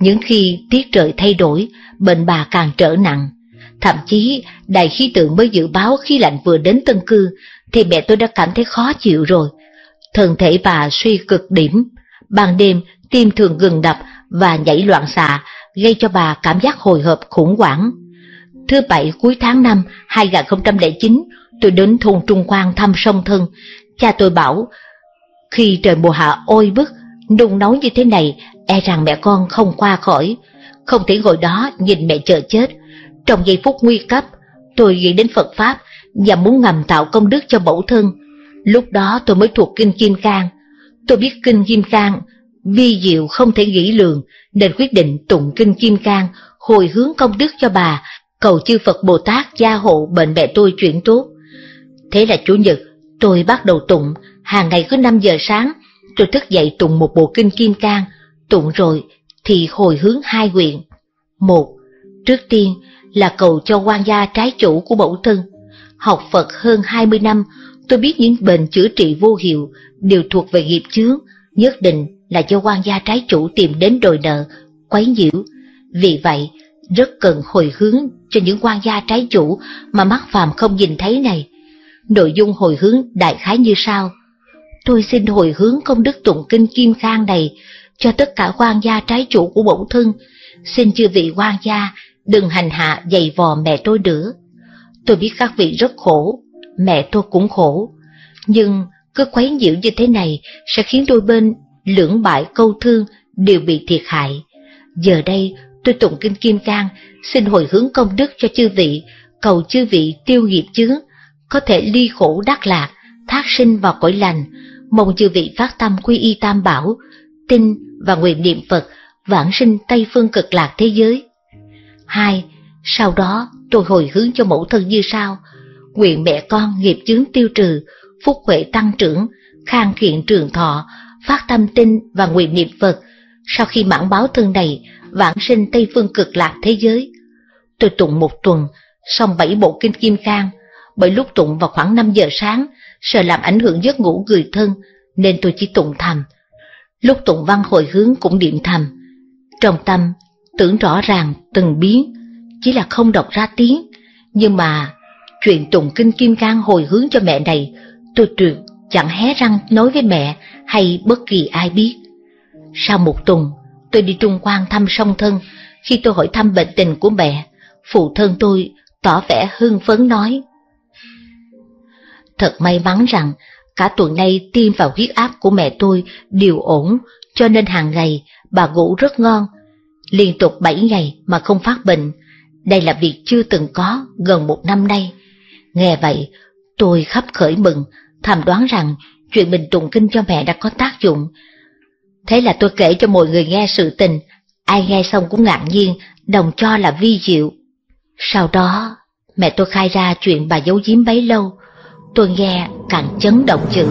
Những khi tiết trời thay đổi, bệnh bà càng trở nặng. Thậm chí, đài khí tượng mới dự báo khí lạnh vừa đến Tân Cư, thì mẹ tôi đã cảm thấy khó chịu rồi. Thân thể bà suy cực điểm. Ban đêm, tim thường ngừng đập và nhảy loạn xạ, gây cho bà cảm giác hồi hộp khủng hoảng. Thứ bảy cuối tháng 5 2009, tôi đến thôn Trung Quang thăm sông thân. Cha tôi bảo, khi trời mùa hạ ôi bức, nung nấu như thế này, e rằng mẹ con không qua khỏi. Không thể ngồi đó nhìn mẹ chờ chết. Trong giây phút nguy cấp, tôi nghĩ đến Phật Pháp và muốn ngầm tạo công đức cho mẫu thân. Lúc đó tôi mới thuộc Kinh Kim Cang. Tôi biết Kinh Kim Cang vi diệu không thể nghĩ lường nên quyết định tụng Kinh Kim Cang hồi hướng công đức cho bà cầu chư Phật Bồ Tát gia hộ bệnh mẹ tôi chuyển tốt. Thế là Chủ nhật, tôi bắt đầu tụng, hàng ngày cứ 5 giờ sáng, tôi thức dậy tụng một bộ kinh Kim Cang, tụng rồi thì hồi hướng hai nguyện. Một, trước tiên là cầu cho quan gia trái chủ của mẫu thân. Học Phật hơn 20 năm, tôi biết những bệnh chữa trị vô hiệu đều thuộc về nghiệp chướng, nhất định là do quan gia trái chủ tìm đến đòi nợ, quấy nhiễu. Vì vậy, rất cần hồi hướng cho những quan gia trái chủ mà mắt phàm không nhìn thấy này. Nội dung hồi hướng đại khái như sau. Tôi xin hồi hướng công đức tụng kinh Kim Khang này cho tất cả quan gia trái chủ của bổn thân. Xin chư vị quan gia đừng hành hạ dày vò mẹ tôi nữa. Tôi biết các vị rất khổ, mẹ tôi cũng khổ. Nhưng cứ quấy nhiễu như thế này sẽ khiến đôi bên lưỡng bại câu thương đều bị thiệt hại. Giờ đây tôi tụng kinh Kim Cang, xin hồi hướng công đức cho chư vị, cầu chư vị tiêu nghiệp chướng, có thể ly khổ đắc lạc, thác sinh vào cõi lành, mong chư vị phát tâm quy y tam bảo, tin và nguyện niệm Phật, vãng sinh Tây phương cực lạc thế giới. Hai, sau đó tôi hồi hướng cho mẫu thân như sau, nguyện mẹ con nghiệp chướng tiêu trừ, phúc huệ tăng trưởng, khang kiện trường thọ, phát tâm tin và nguyện niệm Phật. Sau khi mãn báo thân này, vãng sinh Tây Phương cực lạc thế giới. Tôi tụng một tuần, xong bảy bộ kinh kim cang, bởi lúc tụng vào khoảng 5 giờ sáng, sợ làm ảnh hưởng giấc ngủ người thân, nên tôi chỉ tụng thầm. Lúc tụng văn hồi hướng cũng niệm thầm. Trong tâm, tưởng rõ ràng từng biến, chỉ là không đọc ra tiếng, nhưng mà chuyện tụng kinh kim cang hồi hướng cho mẹ này, tôi tuyệt chẳng hé răng nói với mẹ hay bất kỳ ai biết. Sau một tuần, tôi đi Trung Quan thăm song thân, khi tôi hỏi thăm bệnh tình của mẹ, phụ thân tôi tỏ vẻ hưng phấn nói. Thật may mắn rằng cả tuần nay tim và huyết áp của mẹ tôi đều ổn, cho nên hàng ngày bà ngủ rất ngon. Liên tục 7 ngày mà không phát bệnh, đây là việc chưa từng có gần một năm nay. Nghe vậy, tôi khắp khởi mừng, thầm đoán rằng chuyện mình tụng kinh cho mẹ đã có tác dụng. Thế là tôi kể cho mọi người nghe sự tình, ai nghe xong cũng ngạc nhiên, đồng cho là vi diệu. Sau đó, mẹ tôi khai ra chuyện bà giấu giếm bấy lâu. Tôi nghe càng chấn động dữ.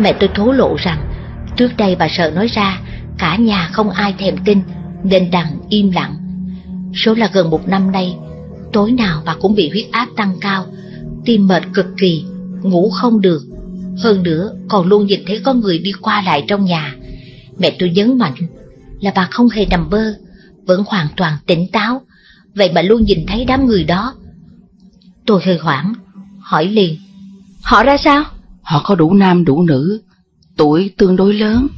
Mẹ tôi thố lộ rằng, trước đây bà sợ nói ra, cả nhà không ai thèm tin, nên đằng im lặng. Số là gần một năm nay, tối nào bà cũng bị huyết áp tăng cao, tim mệt cực kỳ, ngủ không được. Hơn nữa, còn luôn nhìn thấy có người đi qua lại trong nhà. Mẹ tôi nhấn mạnh là bà không hề nằm mơ, vẫn hoàn toàn tỉnh táo, vậy mà luôn nhìn thấy đám người đó. Tôi hơi hoảng, hỏi liền. Họ ra sao? Họ có đủ nam đủ nữ, tuổi tương đối lớn.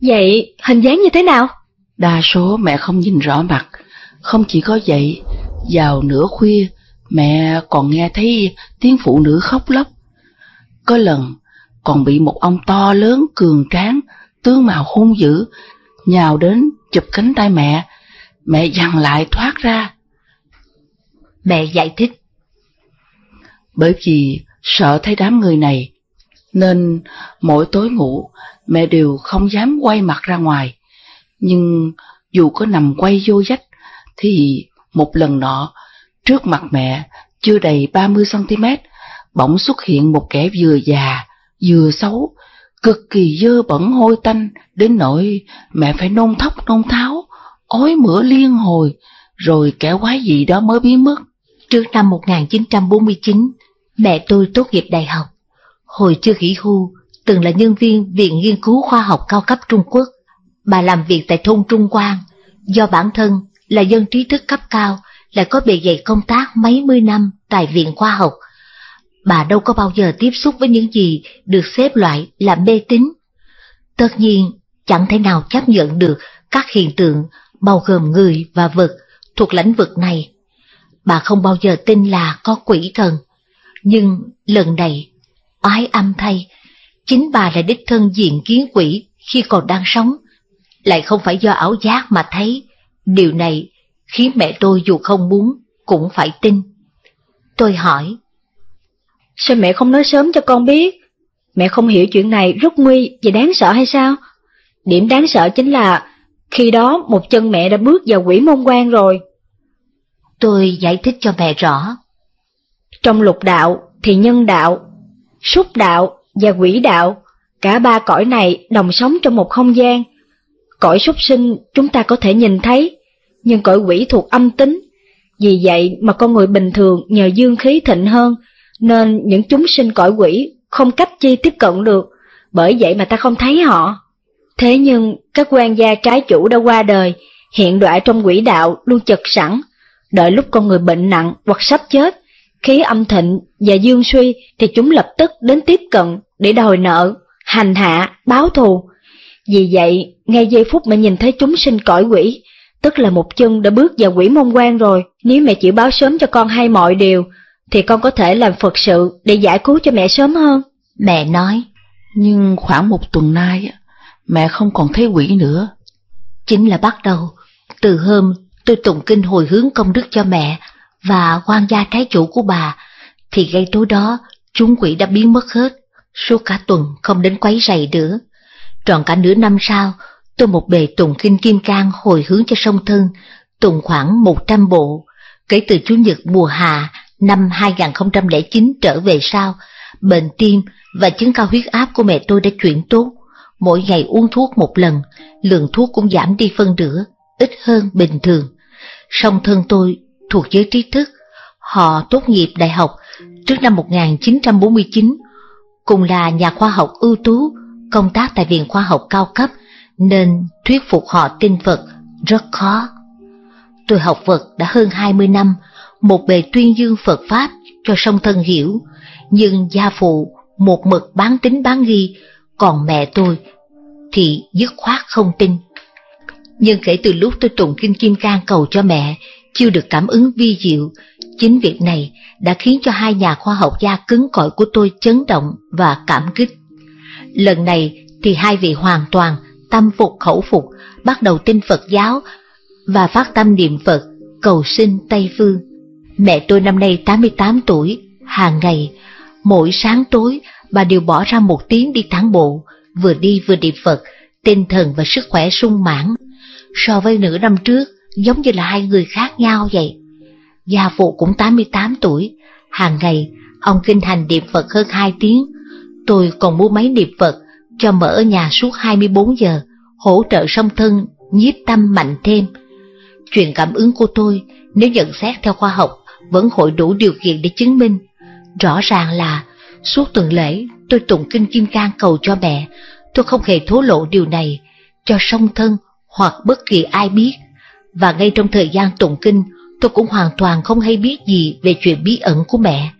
Vậy hình dáng như thế nào? Đa số mẹ không nhìn rõ mặt, không chỉ có vậy, vào nửa khuya mẹ còn nghe thấy tiếng phụ nữ khóc lóc. Có lần còn bị một ông to lớn cường tráng, tướng mạo hung dữ, nhào đến chụp cánh tay mẹ. Mẹ dằn lại thoát ra. Mẹ giải thích. Bởi vì sợ thấy đám người này, nên mỗi tối ngủ mẹ đều không dám quay mặt ra ngoài. Nhưng dù có nằm quay vô dách thì một lần nọ, trước mặt mẹ, chưa đầy 30cm, bỗng xuất hiện một kẻ vừa già, vừa xấu, cực kỳ dơ bẩn hôi tanh, đến nỗi mẹ phải nôn thóc nôn tháo, ói mửa liên hồi, rồi kẻ quái gì đó mới biến mất. Trước năm 1949, mẹ tôi tốt nghiệp đại học. Hồi chưa nghỉ hưu, từng là nhân viên Viện Nghiên cứu Khoa học cao cấp Trung Quốc. Bà làm việc tại thôn Trung Quang, do bản thân là dân trí thức cấp cao, lại có bề dày công tác mấy mươi năm tại Viện Khoa học. Bà đâu có bao giờ tiếp xúc với những gì được xếp loại là mê tín. Tất nhiên, chẳng thể nào chấp nhận được các hiện tượng bao gồm người và vật thuộc lĩnh vực này. Bà không bao giờ tin là có quỷ thần. Nhưng lần này, oái âm thay, chính bà là đích thân diện kiến quỷ khi còn đang sống, lại không phải do ảo giác mà thấy. Điều này khiến mẹ tôi dù không muốn cũng phải tin. Tôi hỏi, Sao mẹ không nói sớm cho con biết? Mẹ không hiểu chuyện này rất nguy và đáng sợ hay sao? Điểm đáng sợ chính là khi đó một chân mẹ đã bước vào quỷ môn quan rồi. Tôi giải thích cho mẹ rõ. Trong lục đạo thì nhân đạo, súc đạo và quỷ đạo, cả ba cõi này đồng sống trong một không gian. Cõi súc sinh chúng ta có thể nhìn thấy, nhưng cõi quỷ thuộc âm tính. Vì vậy mà con người bình thường nhờ dương khí thịnh hơn, nên những chúng sinh cõi quỷ không cách chi tiếp cận được, bởi vậy mà ta không thấy họ. Thế nhưng các quan gia trái chủ đã qua đời, hiện đọa trong quỷ đạo luôn chật sẵn, đợi lúc con người bệnh nặng hoặc sắp chết, khí âm thịnh và dương suy thì chúng lập tức đến tiếp cận để đòi nợ, hành hạ, báo thù. Vì vậy, ngay giây phút mẹ nhìn thấy chúng sinh cõi quỷ, tức là một chân đã bước vào quỷ môn quan rồi, nếu mẹ chịu báo sớm cho con hay mọi điều, thì con có thể làm Phật sự để giải cứu cho mẹ sớm hơn. Mẹ nói, Nhưng khoảng một tuần nay, mẹ không còn thấy quỷ nữa. chính là bắt đầu. Từ hôm tôi tụng kinh hồi hướng công đức cho mẹ và quan gia trái chủ của bà, thì gây tối đó chúng quỷ đã biến mất hết, suốt cả tuần không đến quấy rầy nữa. Tròn cả nửa năm sau, tôi một bề tùng kinh kim cang hồi hướng cho sông thân, tùng khoảng một trăm bộ. Kể từ Chủ nhật mùa hạ Năm 2009 trở về sau, bệnh tim và chứng cao huyết áp của mẹ tôi đã chuyển tốt. Mỗi ngày uống thuốc một lần, lượng thuốc cũng giảm đi phân nửa, ít hơn bình thường. Song thân tôi thuộc giới trí thức, họ tốt nghiệp đại học trước năm 1949, cùng là nhà khoa học ưu tú, công tác tại Viện Khoa học cao cấp, nên thuyết phục họ tin Phật rất khó. Tôi học Phật đã hơn 20 năm, một bề tuyên dương Phật Pháp cho song thân hiểu, nhưng gia phụ một mực bán tính bán nghi, còn mẹ tôi thì dứt khoát không tin. Nhưng kể từ lúc tôi tụng kinh Kim Cang cầu cho mẹ, chưa được cảm ứng vi diệu, chính việc này đã khiến cho hai nhà khoa học gia cứng cỏi của tôi chấn động và cảm kích. Lần này thì hai vị hoàn toàn tâm phục khẩu phục, bắt đầu tin Phật giáo và phát tâm niệm Phật, cầu sinh Tây Phương. Mẹ tôi năm nay 88 tuổi, hàng ngày, mỗi sáng tối bà đều bỏ ra một tiếng đi tản bộ, vừa đi vừa niệm Phật, tinh thần và sức khỏe sung mãn. So với nửa năm trước, giống như là hai người khác nhau vậy. Gia phụ cũng 88 tuổi, hàng ngày ông kinh hành niệm Phật hơn 2 tiếng. Tôi còn mua máy niệm Phật cho mở ở nhà suốt 24 giờ, hỗ trợ song thân, nhiếp tâm mạnh thêm. Chuyện cảm ứng của tôi, nếu nhận xét theo khoa học, vẫn hội đủ điều kiện để chứng minh. Rõ ràng là, suốt tuần lễ, tôi tụng kinh Kim Cang cầu cho mẹ, tôi không hề thố lộ điều này cho song thân hoặc bất kỳ ai biết. Và ngay trong thời gian tụng kinh, tôi cũng hoàn toàn không hay biết gì về chuyện bí ẩn của mẹ.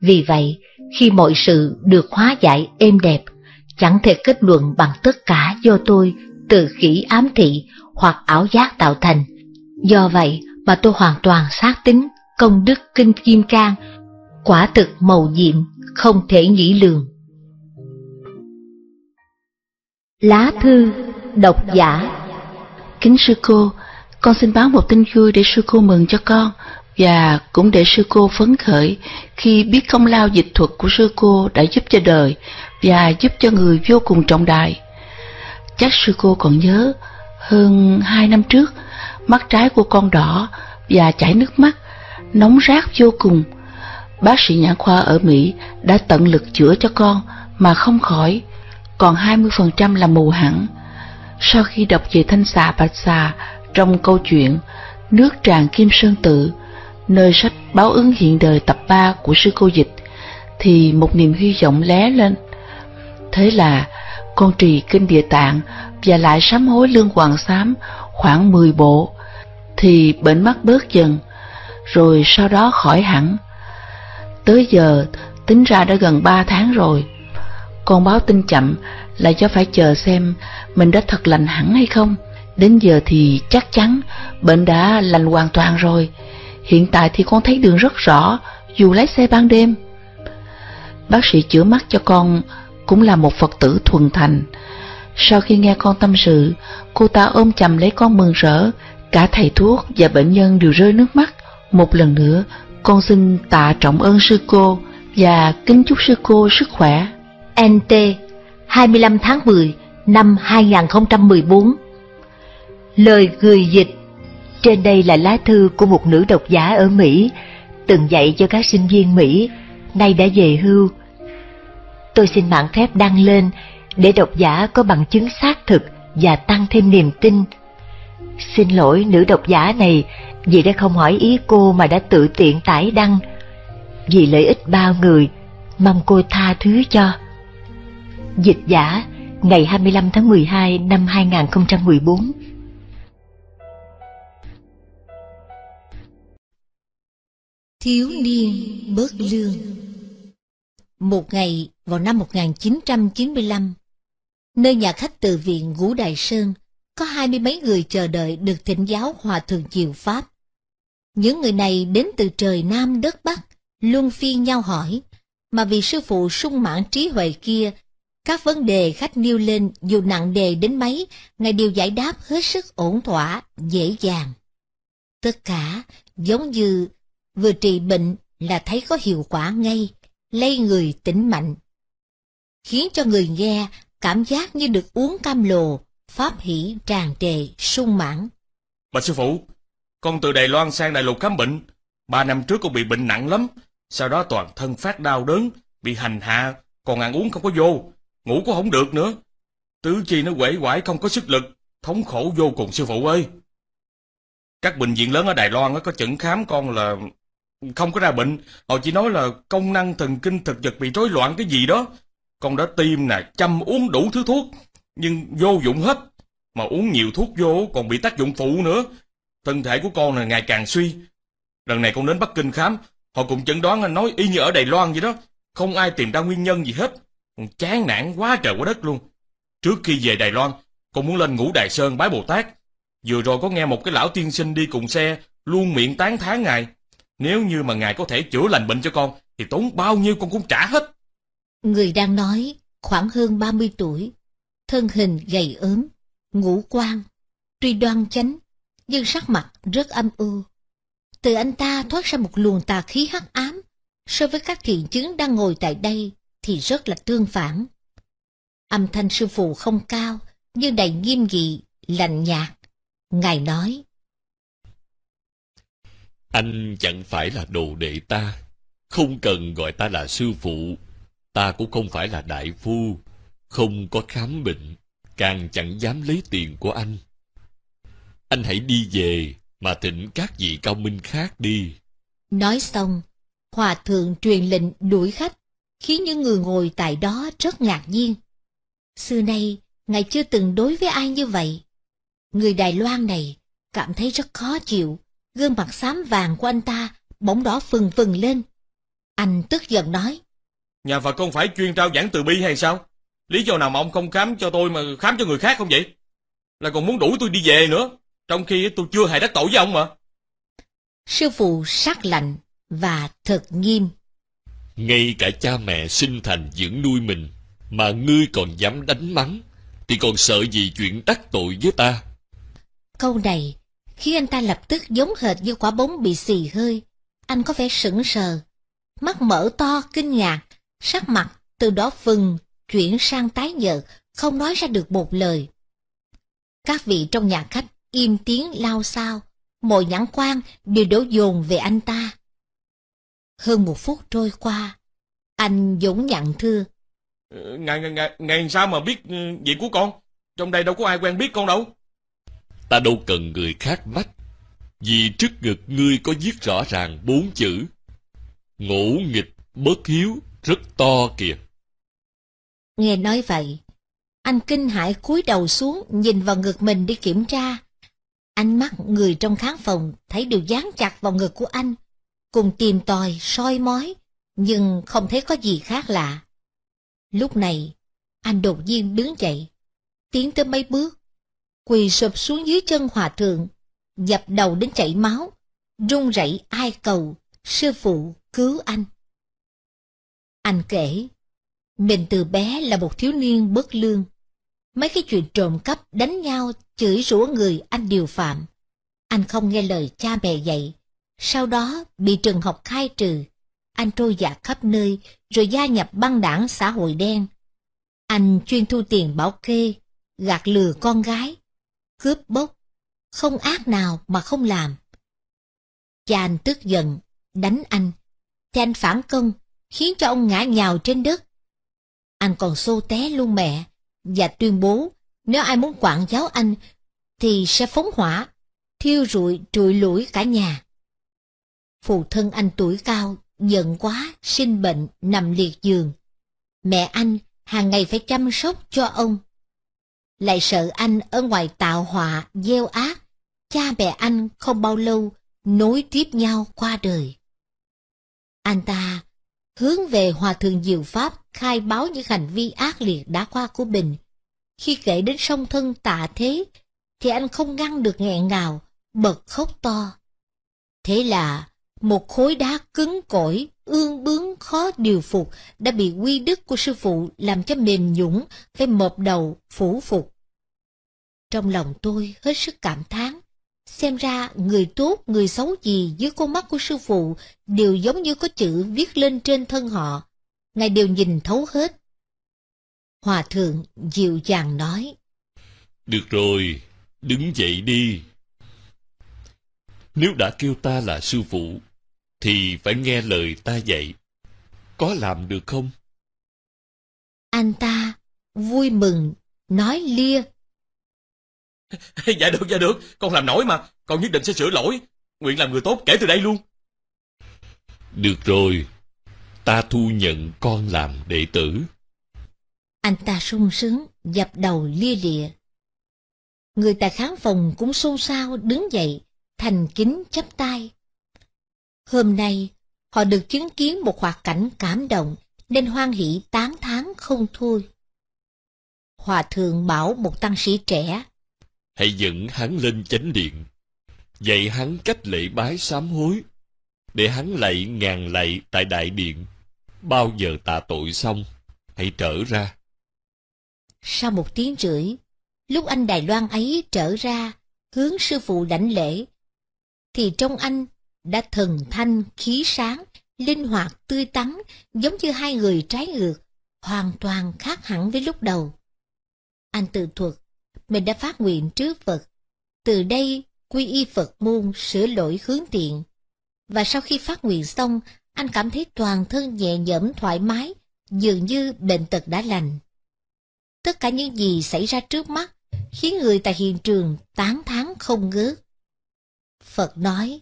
Vì vậy, khi mọi sự được hóa giải êm đẹp, chẳng thể kết luận bằng tất cả do tôi từ khỉ ám thị hoặc ảo giác tạo thành. Do vậy mà tôi hoàn toàn xác tính công đức kinh kim cang, quả thực màu nhiệm, không thể nghĩ lường. Lá thư độc giả Kính sư cô, con xin báo một tin vui để sư cô mừng cho con và cũng để sư cô phấn khởi khi biết công lao dịch thuật của sư cô đã giúp cho đời và giúp cho người vô cùng trọng đại. Chắc sư cô còn nhớ, hơn hai năm trước, mắt trái của con đỏ và chảy nước mắt, nóng rát vô cùng. Bác sĩ nhãn khoa ở Mỹ đã tận lực chữa cho con mà không khỏi, còn 20% là mù hẳn. Sau khi đọc về thanh xà bạch xà trong câu chuyện Nước tràn Kim Sơn Tự, nơi sách báo ứng hiện đời tập 3 của sư cô dịch, thì một niềm hy vọng lé lên. Thế là con trì kinh địa tạng và lại sám hối lương hoàng xám khoảng 10 bộ, thì bệnh mắt bớt dần, rồi sau đó khỏi hẳn. Tới giờ tính ra đã gần 3 tháng rồi. Con báo tin chậm là do phải chờ xem mình đã thật lành hẳn hay không. Đến giờ thì chắc chắn bệnh đã lành hoàn toàn rồi. Hiện tại thì con thấy đường rất rõ, dù lái xe ban đêm. Bác sĩ chữa mắt cho con cũng là một Phật tử thuần thành. Sau khi nghe con tâm sự, cô ta ôm chầm lấy con mừng rỡ, cả thầy thuốc và bệnh nhân đều rơi nước mắt. Một lần nữa, con xin tạ trọng ơn sư cô và kính chúc sư cô sức khỏe. NT 25 tháng 10 năm 2014 Lời người dịch Trên đây là lá thư của một nữ độc giả ở Mỹ từng dạy cho các sinh viên Mỹ, nay đã về hưu. Tôi xin mạng phép đăng lên để độc giả có bằng chứng xác thực và tăng thêm niềm tin. Xin lỗi nữ độc giả này vì đã không hỏi ý cô mà đã tự tiện tải đăng. Vì lợi ích bao người, mong cô tha thứ cho. Dịch giả ngày 25 tháng 12 năm 2014 Thiếu niên bớt lương Một ngày vào năm 1995, nơi nhà khách từ viện Ngũ Đại Sơn, có hai mươi mấy người chờ đợi được thỉnh giáo Hòa Thượng Diệu Pháp. Những người này đến từ trời Nam đất Bắc, luôn phiên nhau hỏi, mà vì sư phụ sung mãn trí huệ kia, các vấn đề khách nêu lên dù nặng đề đến mấy, ngài đều giải đáp hết sức ổn thỏa, dễ dàng. Tất cả giống như vừa trị bệnh là thấy có hiệu quả ngay, lây người tỉnh mạnh. Khiến cho người nghe cảm giác như được uống cam lồ, pháp hỷ tràn trề, sung mãn. Bạch sư phụ, con từ Đài Loan sang Đại Lục khám bệnh, Ba năm trước con bị bệnh nặng lắm, sau đó toàn thân phát đau đớn, bị hành hạ, còn ăn uống không có vô, ngủ cũng không được nữa. Tứ chi nó quể quải không có sức lực, thống khổ vô cùng sư phụ ơi. Các bệnh viện lớn ở Đài Loan có chẩn khám con là không có ra bệnh, họ chỉ nói là công năng thần kinh thực vật bị rối loạn cái gì đó. Con đã tiêm nè, chăm uống đủ thứ thuốc, nhưng vô dụng hết. Mà uống nhiều thuốc vô còn bị tác dụng phụ nữa. Thân thể của con là ngày càng suy. Lần này con đến Bắc Kinh khám, họ cũng chẩn đoán nói y như ở Đài Loan vậy đó. Không ai tìm ra nguyên nhân gì hết. Còn chán nản quá trời quá đất luôn. Trước khi về Đài Loan, con muốn lên ngũ Đài Sơn bái Bồ Tát. Vừa rồi có nghe một cái lão tiên sinh đi cùng xe, luôn miệng tán thán ngài. Nếu như mà ngài có thể chữa lành bệnh cho con, thì tốn bao nhiêu con cũng trả hết. Người đang nói, khoảng hơn 30 tuổi, thân hình gầy ốm, ngũ quan, tuy đoan chánh, nhưng sắc mặt rất âm u. Từ anh ta thoát ra một luồng tà khí hắc ám, so với các thiện chứng đang ngồi tại đây thì rất là tương phản. Âm thanh sư phụ không cao, nhưng đầy nghiêm nghị, lạnh nhạt. Ngài nói, anh chẳng phải là đồ đệ ta, không cần gọi ta là sư phụ. Ta cũng không phải là đại phu, không có khám bệnh, càng chẳng dám lấy tiền của anh. Anh hãy đi về mà thỉnh các vị cao minh khác đi. Nói xong, hòa thượng truyền lệnh đuổi khách, khiến những người ngồi tại đó rất ngạc nhiên. Xưa nay, ngài chưa từng đối với ai như vậy. Người Đài Loan này cảm thấy rất khó chịu, gương mặt xám vàng của anh ta bỗng đỏ phừng phừng lên. Anh tức giận nói. Nhà Phật không phải chuyên trao giảng từ bi hay sao? Lý do nào mà ông không khám cho tôi mà khám cho người khác không vậy? Là còn muốn đuổi tôi đi về nữa, trong khi tôi chưa hề đắc tội với ông mà. Sư phụ sắc lạnh và thật nghiêm. Ngay cả cha mẹ sinh thành dưỡng nuôi mình, mà ngươi còn dám đánh mắng, thì còn sợ gì chuyện đắc tội với ta? Câu này khiến anh ta lập tức giống hệt như quả bóng bị xì hơi. Anh có vẻ sững sờ, mắt mở to kinh ngạc, sắc mặt từ đó phừng chuyển sang tái nhợt, không nói ra được một lời. Các vị trong nhà khách im tiếng lao sao, mọi nhãn quan đều đổ dồn về anh ta. Hơn một phút trôi qua, anh dũng nhận thưa. Ờ, Ngài, ngài, ngài, ngài sao mà biết ừ, việc của con? Trong đây đâu có ai quen biết con đâu. Ta đâu cần người khác bắt, vì trước ngực ngươi có viết rõ ràng bốn chữ. Ngỗ nghịch bất hiếu rất to kìa. Nghe nói vậy, anh kinh hãi cúi đầu xuống nhìn vào ngực mình đi kiểm tra. Ánh mắt người trong khán phòng thấy đều dán chặt vào ngực của anh, cùng tìm tòi, soi mói, nhưng không thấy có gì khác lạ. Lúc này, anh đột nhiên đứng dậy, tiến tới mấy bước, quỳ sụp xuống dưới chân hòa thượng, dập đầu đến chảy máu, run rẩy ai cầu, sư phụ cứu anh. Anh kể, mình từ bé là một thiếu niên bất lương. Mấy cái chuyện trộm cắp, đánh nhau, chửi rủa người anh đều phạm. Anh không nghe lời cha mẹ dạy. Sau đó bị trường học khai trừ. Anh trôi dạt khắp nơi, rồi gia nhập băng đảng xã hội đen. Anh chuyên thu tiền bảo kê, gạt lừa con gái, cướp bóc, không ác nào mà không làm. Cha anh tức giận, đánh anh, thì anh phản công, khiến cho ông ngã nhào trên đất. Anh còn xô té luôn mẹ, và tuyên bố nếu ai muốn quản giáo anh thì sẽ phóng hỏa, thiêu rụi trụi lũi cả nhà. Phụ thân anh tuổi cao, giận quá, sinh bệnh, nằm liệt giường. Mẹ anh hàng ngày phải chăm sóc cho ông. Lại sợ anh ở ngoài tạo họa, gieo ác, cha mẹ anh không bao lâu nối tiếp nhau qua đời. Anh ta hướng về Hòa Thượng Diệu Pháp khai báo những hành vi ác liệt đã qua của mình Khi kể đến song thân tạ thế, thì anh không ngăn được nghẹn ngào, bật khóc to. Thế là một khối đá cứng cỏi, ương bướng khó điều phục đã bị quy đức của sư phụ làm cho mềm nhũng, phải mộp đầu, phủ phục. Trong lòng tôi hết sức cảm thán. Xem ra người tốt, người xấu gì dưới con mắt của sư phụ đều giống như có chữ viết lên trên thân họ. Ngài đều nhìn thấu hết. Hòa thượng dịu dàng nói. Được rồi, đứng dậy đi. Nếu đã kêu ta là sư phụ, thì phải nghe lời ta dạy. Có làm được không? Anh ta vui mừng, nói lia. [laughs] dạ được, dạ được, con làm nổi mà, con nhất định sẽ sửa lỗi. Nguyện làm người tốt kể từ đây luôn. Được rồi, ta thu nhận con làm đệ tử. Anh ta sung sướng, dập đầu lia lịa. Người tại khán phòng cũng xôn xao đứng dậy, thành kính chắp tay. Hôm nay, họ được chứng kiến một hoạt cảnh cảm động, nên hoan hỷ tán thán không thôi. Hòa thượng bảo một tăng sĩ trẻ, Hãy dẫn hắn lên chánh điện, dạy hắn cách lễ bái sám hối, để hắn lạy ngàn lạy tại đại điện. Bao giờ tạ tội xong, hãy trở ra. Sau một tiếng rưỡi, lúc anh Đài Loan ấy trở ra, hướng sư phụ đảnh lễ, thì trong anh đã thần thanh, khí sáng, linh hoạt, tươi tắn, giống như hai người trái ngược, hoàn toàn khác hẳn với lúc đầu. Anh tự thuật, mình đã phát nguyện trước Phật, từ đây quy y Phật môn sửa lỗi hướng tiện. Và sau khi phát nguyện xong, anh cảm thấy toàn thân nhẹ nhõm thoải mái, dường như bệnh tật đã lành. Tất cả những gì xảy ra trước mắt khiến người tại hiện trường tán thán không ngớt. Phật nói,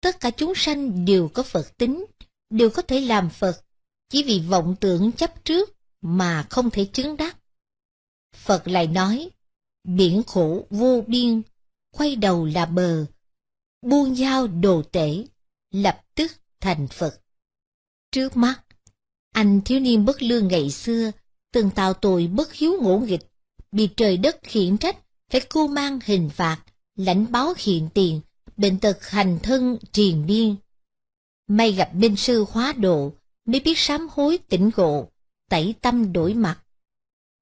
tất cả chúng sanh đều có Phật tính, đều có thể làm Phật, chỉ vì vọng tưởng chấp trước mà không thể chứng đắc. Phật lại nói, biển khổ vô biên, quay đầu là bờ, buông dao đồ tể, lập tức thành Phật. Trước mắt, anh thiếu niên bất lương ngày xưa, từng tạo tội bất hiếu ngỗ nghịch, bị trời đất khiển trách, phải cưu mang hình phạt, lãnh báo hiện tiền, bệnh tật hành thân triền biên. May gặp minh sư hóa độ, mới biết sám hối tỉnh ngộ, tẩy tâm đổi mặt.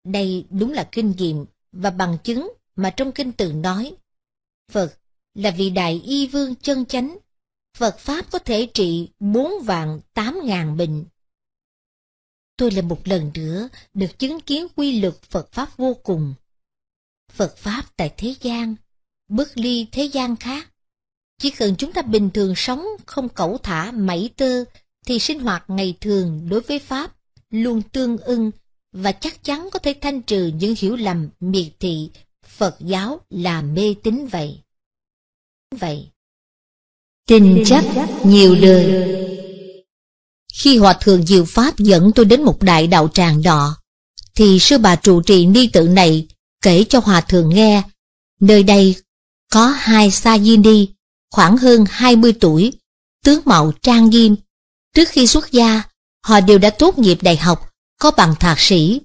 Đây đúng là kinh nghiệm và bằng chứng mà trong kinh từ nói. Phật là vị đại y vương chân chánh, Phật Pháp có thể trị bốn vạn tám ngàn bệnh. Tôi là một lần nữa được chứng kiến quy luật Phật Pháp vô cùng. Phật Pháp tại thế gian, bước ly thế gian khác. Chỉ cần chúng ta bình thường sống không cẩu thả mảy tơ thì sinh hoạt ngày thường đối với Pháp luôn tương ưng và chắc chắn có thể thanh trừ những hiểu lầm miệt thị Phật giáo là mê tín vậy. Vậy. Tình chấp nhiều đời Khi Hòa Thượng Diệu Pháp dẫn tôi đến một đại đạo tràng nọ, thì sư bà trụ trì ni tự này kể cho Hòa Thượng nghe, nơi đây có hai sa di ni khoảng hơn 20 tuổi, tướng mạo trang nghiêm. Trước khi xuất gia, họ đều đã tốt nghiệp đại học, có bằng thạc sĩ.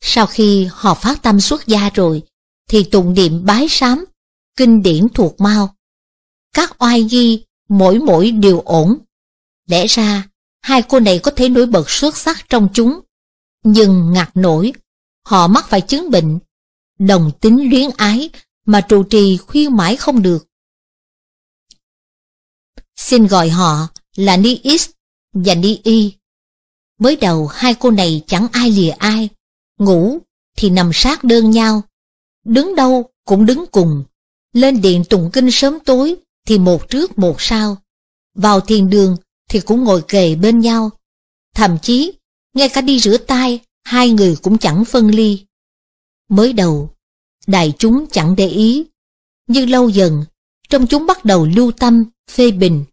Sau khi họ phát tâm xuất gia rồi, thì tụng niệm bái sám, kinh điển thuộc mau. Các oai nghi, mỗi mỗi đều ổn. Lẽ ra, hai cô này có thể nổi bật xuất sắc trong chúng. Nhưng ngặt nổi, họ mắc phải chứng bệnh, đồng tính luyến ái mà trụ trì khuyên mãi không được. Xin gọi họ là Ni Is và Ni Y. Mới đầu hai cô này chẳng ai lìa ai, ngủ thì nằm sát đơn nhau, đứng đâu cũng đứng cùng, lên điện tụng kinh sớm tối thì một trước một sau, vào thiền đường thì cũng ngồi kề bên nhau, thậm chí ngay cả đi rửa tay hai người cũng chẳng phân ly. Mới đầu, đại chúng chẳng để ý, nhưng lâu dần, trong chúng bắt đầu lưu tâm, phê bình.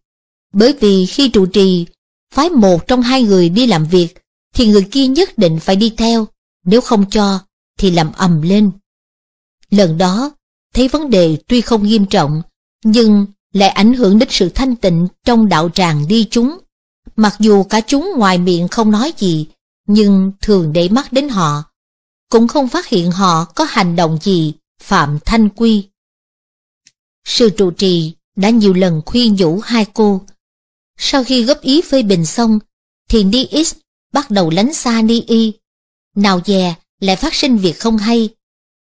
Bởi vì khi trụ trì, phái một trong hai người đi làm việc, thì người kia nhất định phải đi theo, nếu không cho, thì làm ầm lên. Lần đó, thấy vấn đề tuy không nghiêm trọng, nhưng lại ảnh hưởng đến sự thanh tịnh trong đạo tràng đi chúng. Mặc dù cả chúng ngoài miệng không nói gì, nhưng thường để mắt đến họ, cũng không phát hiện họ có hành động gì phạm thanh quy. Sư trụ trì đã nhiều lần khuyên nhủ hai cô. Sau khi góp ý phê bình xong, thì Ni X bắt đầu lánh xa Ni Y. Nào dè lại phát sinh việc không hay.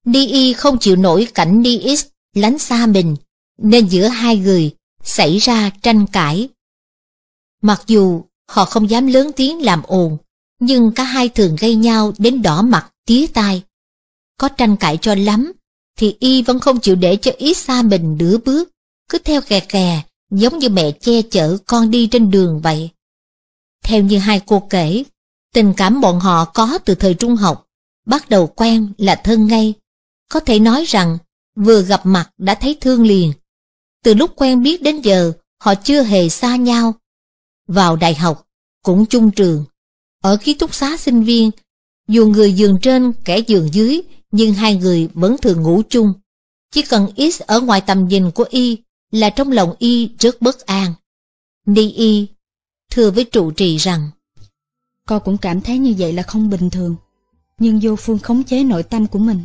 Ni Y không chịu nổi cảnh Ni X lánh xa mình, nên giữa hai người xảy ra tranh cãi. Mặc dù họ không dám lớn tiếng làm ồn, nhưng cả hai thường gây nhau đến đỏ mặt, tía tai. Có tranh cãi cho lắm, thì y vẫn không chịu để cho ít xa mình nửa bước, cứ theo kè kè, giống như mẹ che chở con đi trên đường vậy. Theo như hai cô kể, tình cảm bọn họ có từ thời trung học, bắt đầu quen là thân ngay. Có thể nói rằng, vừa gặp mặt đã thấy thương liền. Từ lúc quen biết đến giờ, họ chưa hề xa nhau. Vào đại học, cũng chung trường. Ở ký túc xá sinh viên, dù người giường trên, kẻ giường dưới, nhưng hai người vẫn thường ngủ chung. Chỉ cần X ở ngoài tầm nhìn của Y là trong lòng Y rất bất an. Ni Y thưa với trụ trì rằng Con cũng cảm thấy như vậy là không bình thường, nhưng vô phương khống chế nội tâm của mình.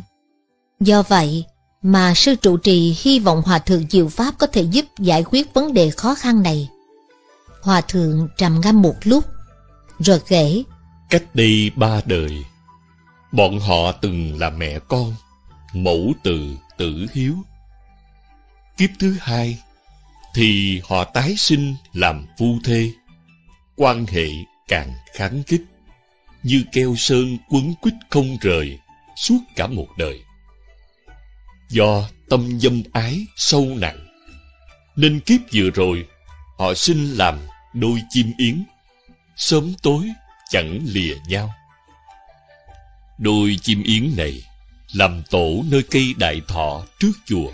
Do vậy mà sư trụ trì hy vọng Hòa Thượng Diệu Pháp có thể giúp giải quyết vấn đề khó khăn này. Hòa Thượng trầm ngâm một lúc, rồi kể Cách đây ba đời, bọn họ từng là mẹ con, mẫu từ tử hiếu. Kiếp thứ hai, thì họ tái sinh làm phu thê. Quan hệ càng kháng kích, như keo sơn quấn quýt không rời suốt cả một đời. Do tâm dâm ái sâu nặng, nên kiếp vừa rồi họ sinh làm đôi chim yến, sớm tối chẳng lìa nhau. Đôi chim yến này làm tổ nơi cây đại thọ trước chùa.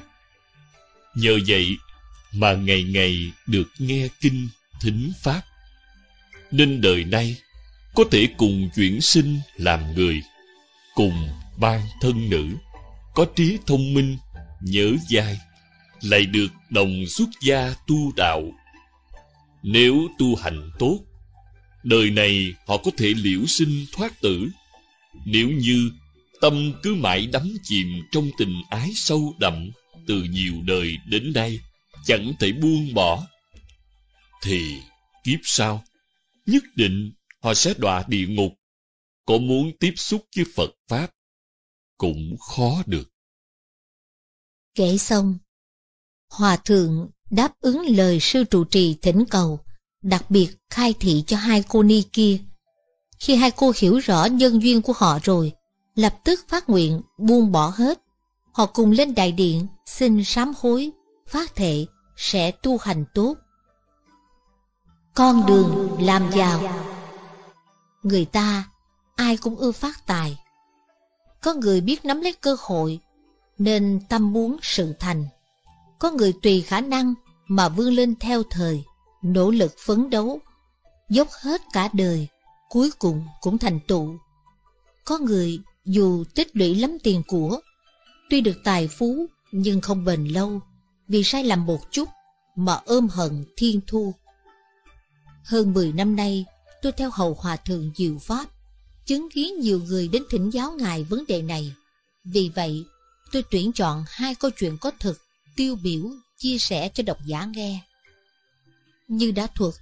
Nhờ vậy mà ngày ngày được nghe kinh thính pháp. Nên đời nay có thể cùng chuyển sinh làm người, cùng ban thân nữ, có trí thông minh, nhớ dai, lại được đồng xuất gia tu đạo. Nếu tu hành tốt, đời này họ có thể liễu sinh thoát tử. Nếu như tâm cứ mãi đắm chìm trong tình ái sâu đậm từ nhiều đời đến nay, chẳng thể buông bỏ, thì kiếp sau, nhất định họ sẽ đọa địa ngục. Có muốn tiếp xúc với Phật Pháp, cũng khó được. Kể xong, Hòa Thượng đáp ứng lời sư trụ trì thỉnh cầu, đặc biệt khai thị cho hai cô ni kia. Khi hai cô hiểu rõ nhân duyên của họ rồi, lập tức phát nguyện buông bỏ hết. Họ cùng lên đại điện xin sám hối, phát thệ sẽ tu hành tốt. Con đường làm giàu Người ta ai cũng ưa phát tài. Có người biết nắm lấy cơ hội nên tâm muốn sự thành. Có người tùy khả năng mà vươn lên theo thời, nỗ lực phấn đấu, dốc hết cả đời, cuối cùng cũng thành tựu. Có người dù tích lũy lắm tiền của, tuy được tài phú nhưng không bền lâu, vì sai lầm một chút mà ôm hận thiên thu. Hơn 10 năm nay, tôi theo hầu hòa thượng diệu pháp, chứng kiến nhiều người đến thỉnh giáo ngài vấn đề này. Vì vậy, tôi tuyển chọn hai câu chuyện có thực, tiêu biểu, chia sẻ cho độc giả nghe. Như đã thuật,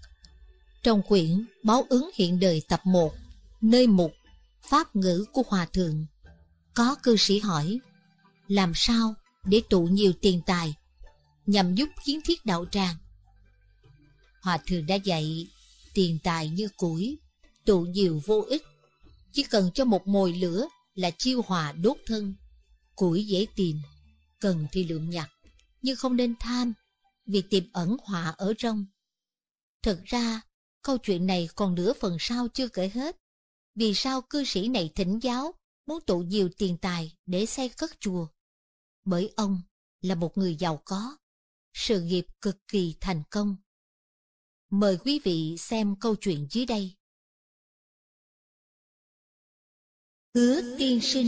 trong quyển Báo ứng hiện đời tập 1, nơi mục Pháp ngữ của Hòa Thượng, có cư sĩ hỏi, làm sao để tụ nhiều tiền tài, nhằm giúp kiến thiết đạo tràng? Hòa Thượng đã dạy, tiền tài như củi, tụ nhiều vô ích, chỉ cần cho một mồi lửa là chiêu hòa đốt thân. Củi dễ tìm, cần thì lượng nhặt, nhưng không nên tham, vì tiềm ẩn họa ở trong. Thực ra, câu chuyện này còn nửa phần sau chưa kể hết. Vì sao cư sĩ này thỉnh giáo, muốn tụ nhiều tiền tài để xây cất chùa? Bởi ông là một người giàu có, sự nghiệp cực kỳ thành công. Mời quý vị xem câu chuyện dưới đây. Hứa tiên sinh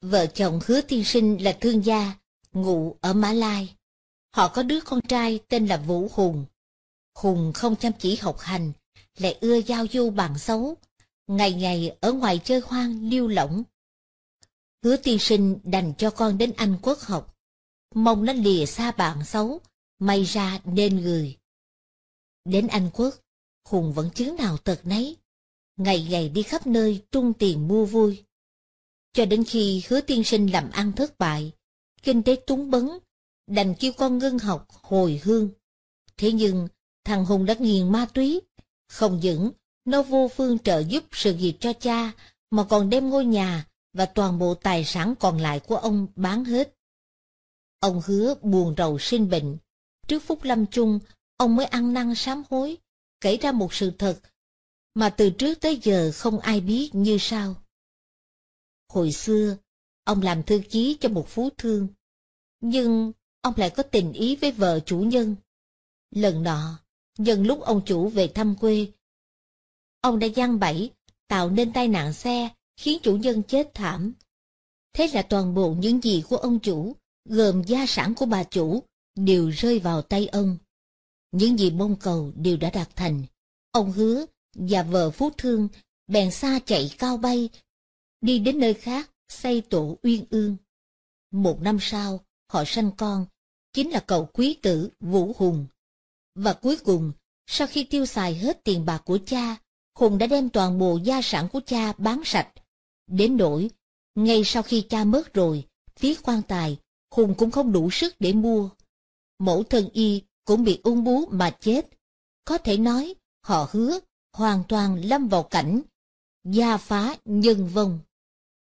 Vợ chồng hứa tiên sinh là thương gia, ngụ ở Mã Lai. Họ có đứa con trai tên là Vũ Hùng. Hùng không chăm chỉ học hành, lại ưa giao du bạn xấu, ngày ngày ở ngoài chơi hoang lưu lỏng. Hứa tiên sinh đành cho con đến Anh quốc học, mong nó lìa xa bạn xấu, may ra nên người. Đến Anh quốc, Hùng vẫn chứng nào tật nấy, ngày ngày đi khắp nơi trung tiền mua vui. Cho đến khi hứa tiên sinh làm ăn thất bại, kinh tế túng bấn, đành kêu con ngưng học hồi hương. Thế nhưng, thằng Hùng đã nghiền ma túy, không những nó vô phương trợ giúp sự nghiệp cho cha, mà còn đem ngôi nhà và toàn bộ tài sản còn lại của ông bán hết. Ông hứa buồn rầu sinh bệnh, trước phút lâm chung, ông mới ăn năn sám hối, kể ra một sự thật mà từ trước tới giờ không ai biết như sao. Hồi xưa, ông làm thư ký cho một phú thương, nhưng ông lại có tình ý với vợ chủ nhân. Lần nọ, nhân lúc ông chủ về thăm quê, ông đã gian bẫy, tạo nên tai nạn xe, khiến chủ nhân chết thảm. Thế là toàn bộ những gì của ông chủ, gồm gia sản của bà chủ, đều rơi vào tay ông. Những gì mong cầu đều đã đạt thành. Ông hứa và vợ phú thương bèn xa chạy cao bay, đi đến nơi khác xây tổ uyên ương. Một năm sau, họ sanh con, chính là cậu quý tử Vũ Hùng. Và cuối cùng, sau khi tiêu xài hết tiền bạc của cha, Hùng đã đem toàn bộ gia sản của cha bán sạch. Đến nỗi, ngay sau khi cha mất rồi, phía quan tài, Hùng cũng không đủ sức để mua. Mẫu thân y cũng bị ung bú mà chết. Có thể nói, họ hứa hoàn toàn lâm vào cảnh gia phá nhân vong.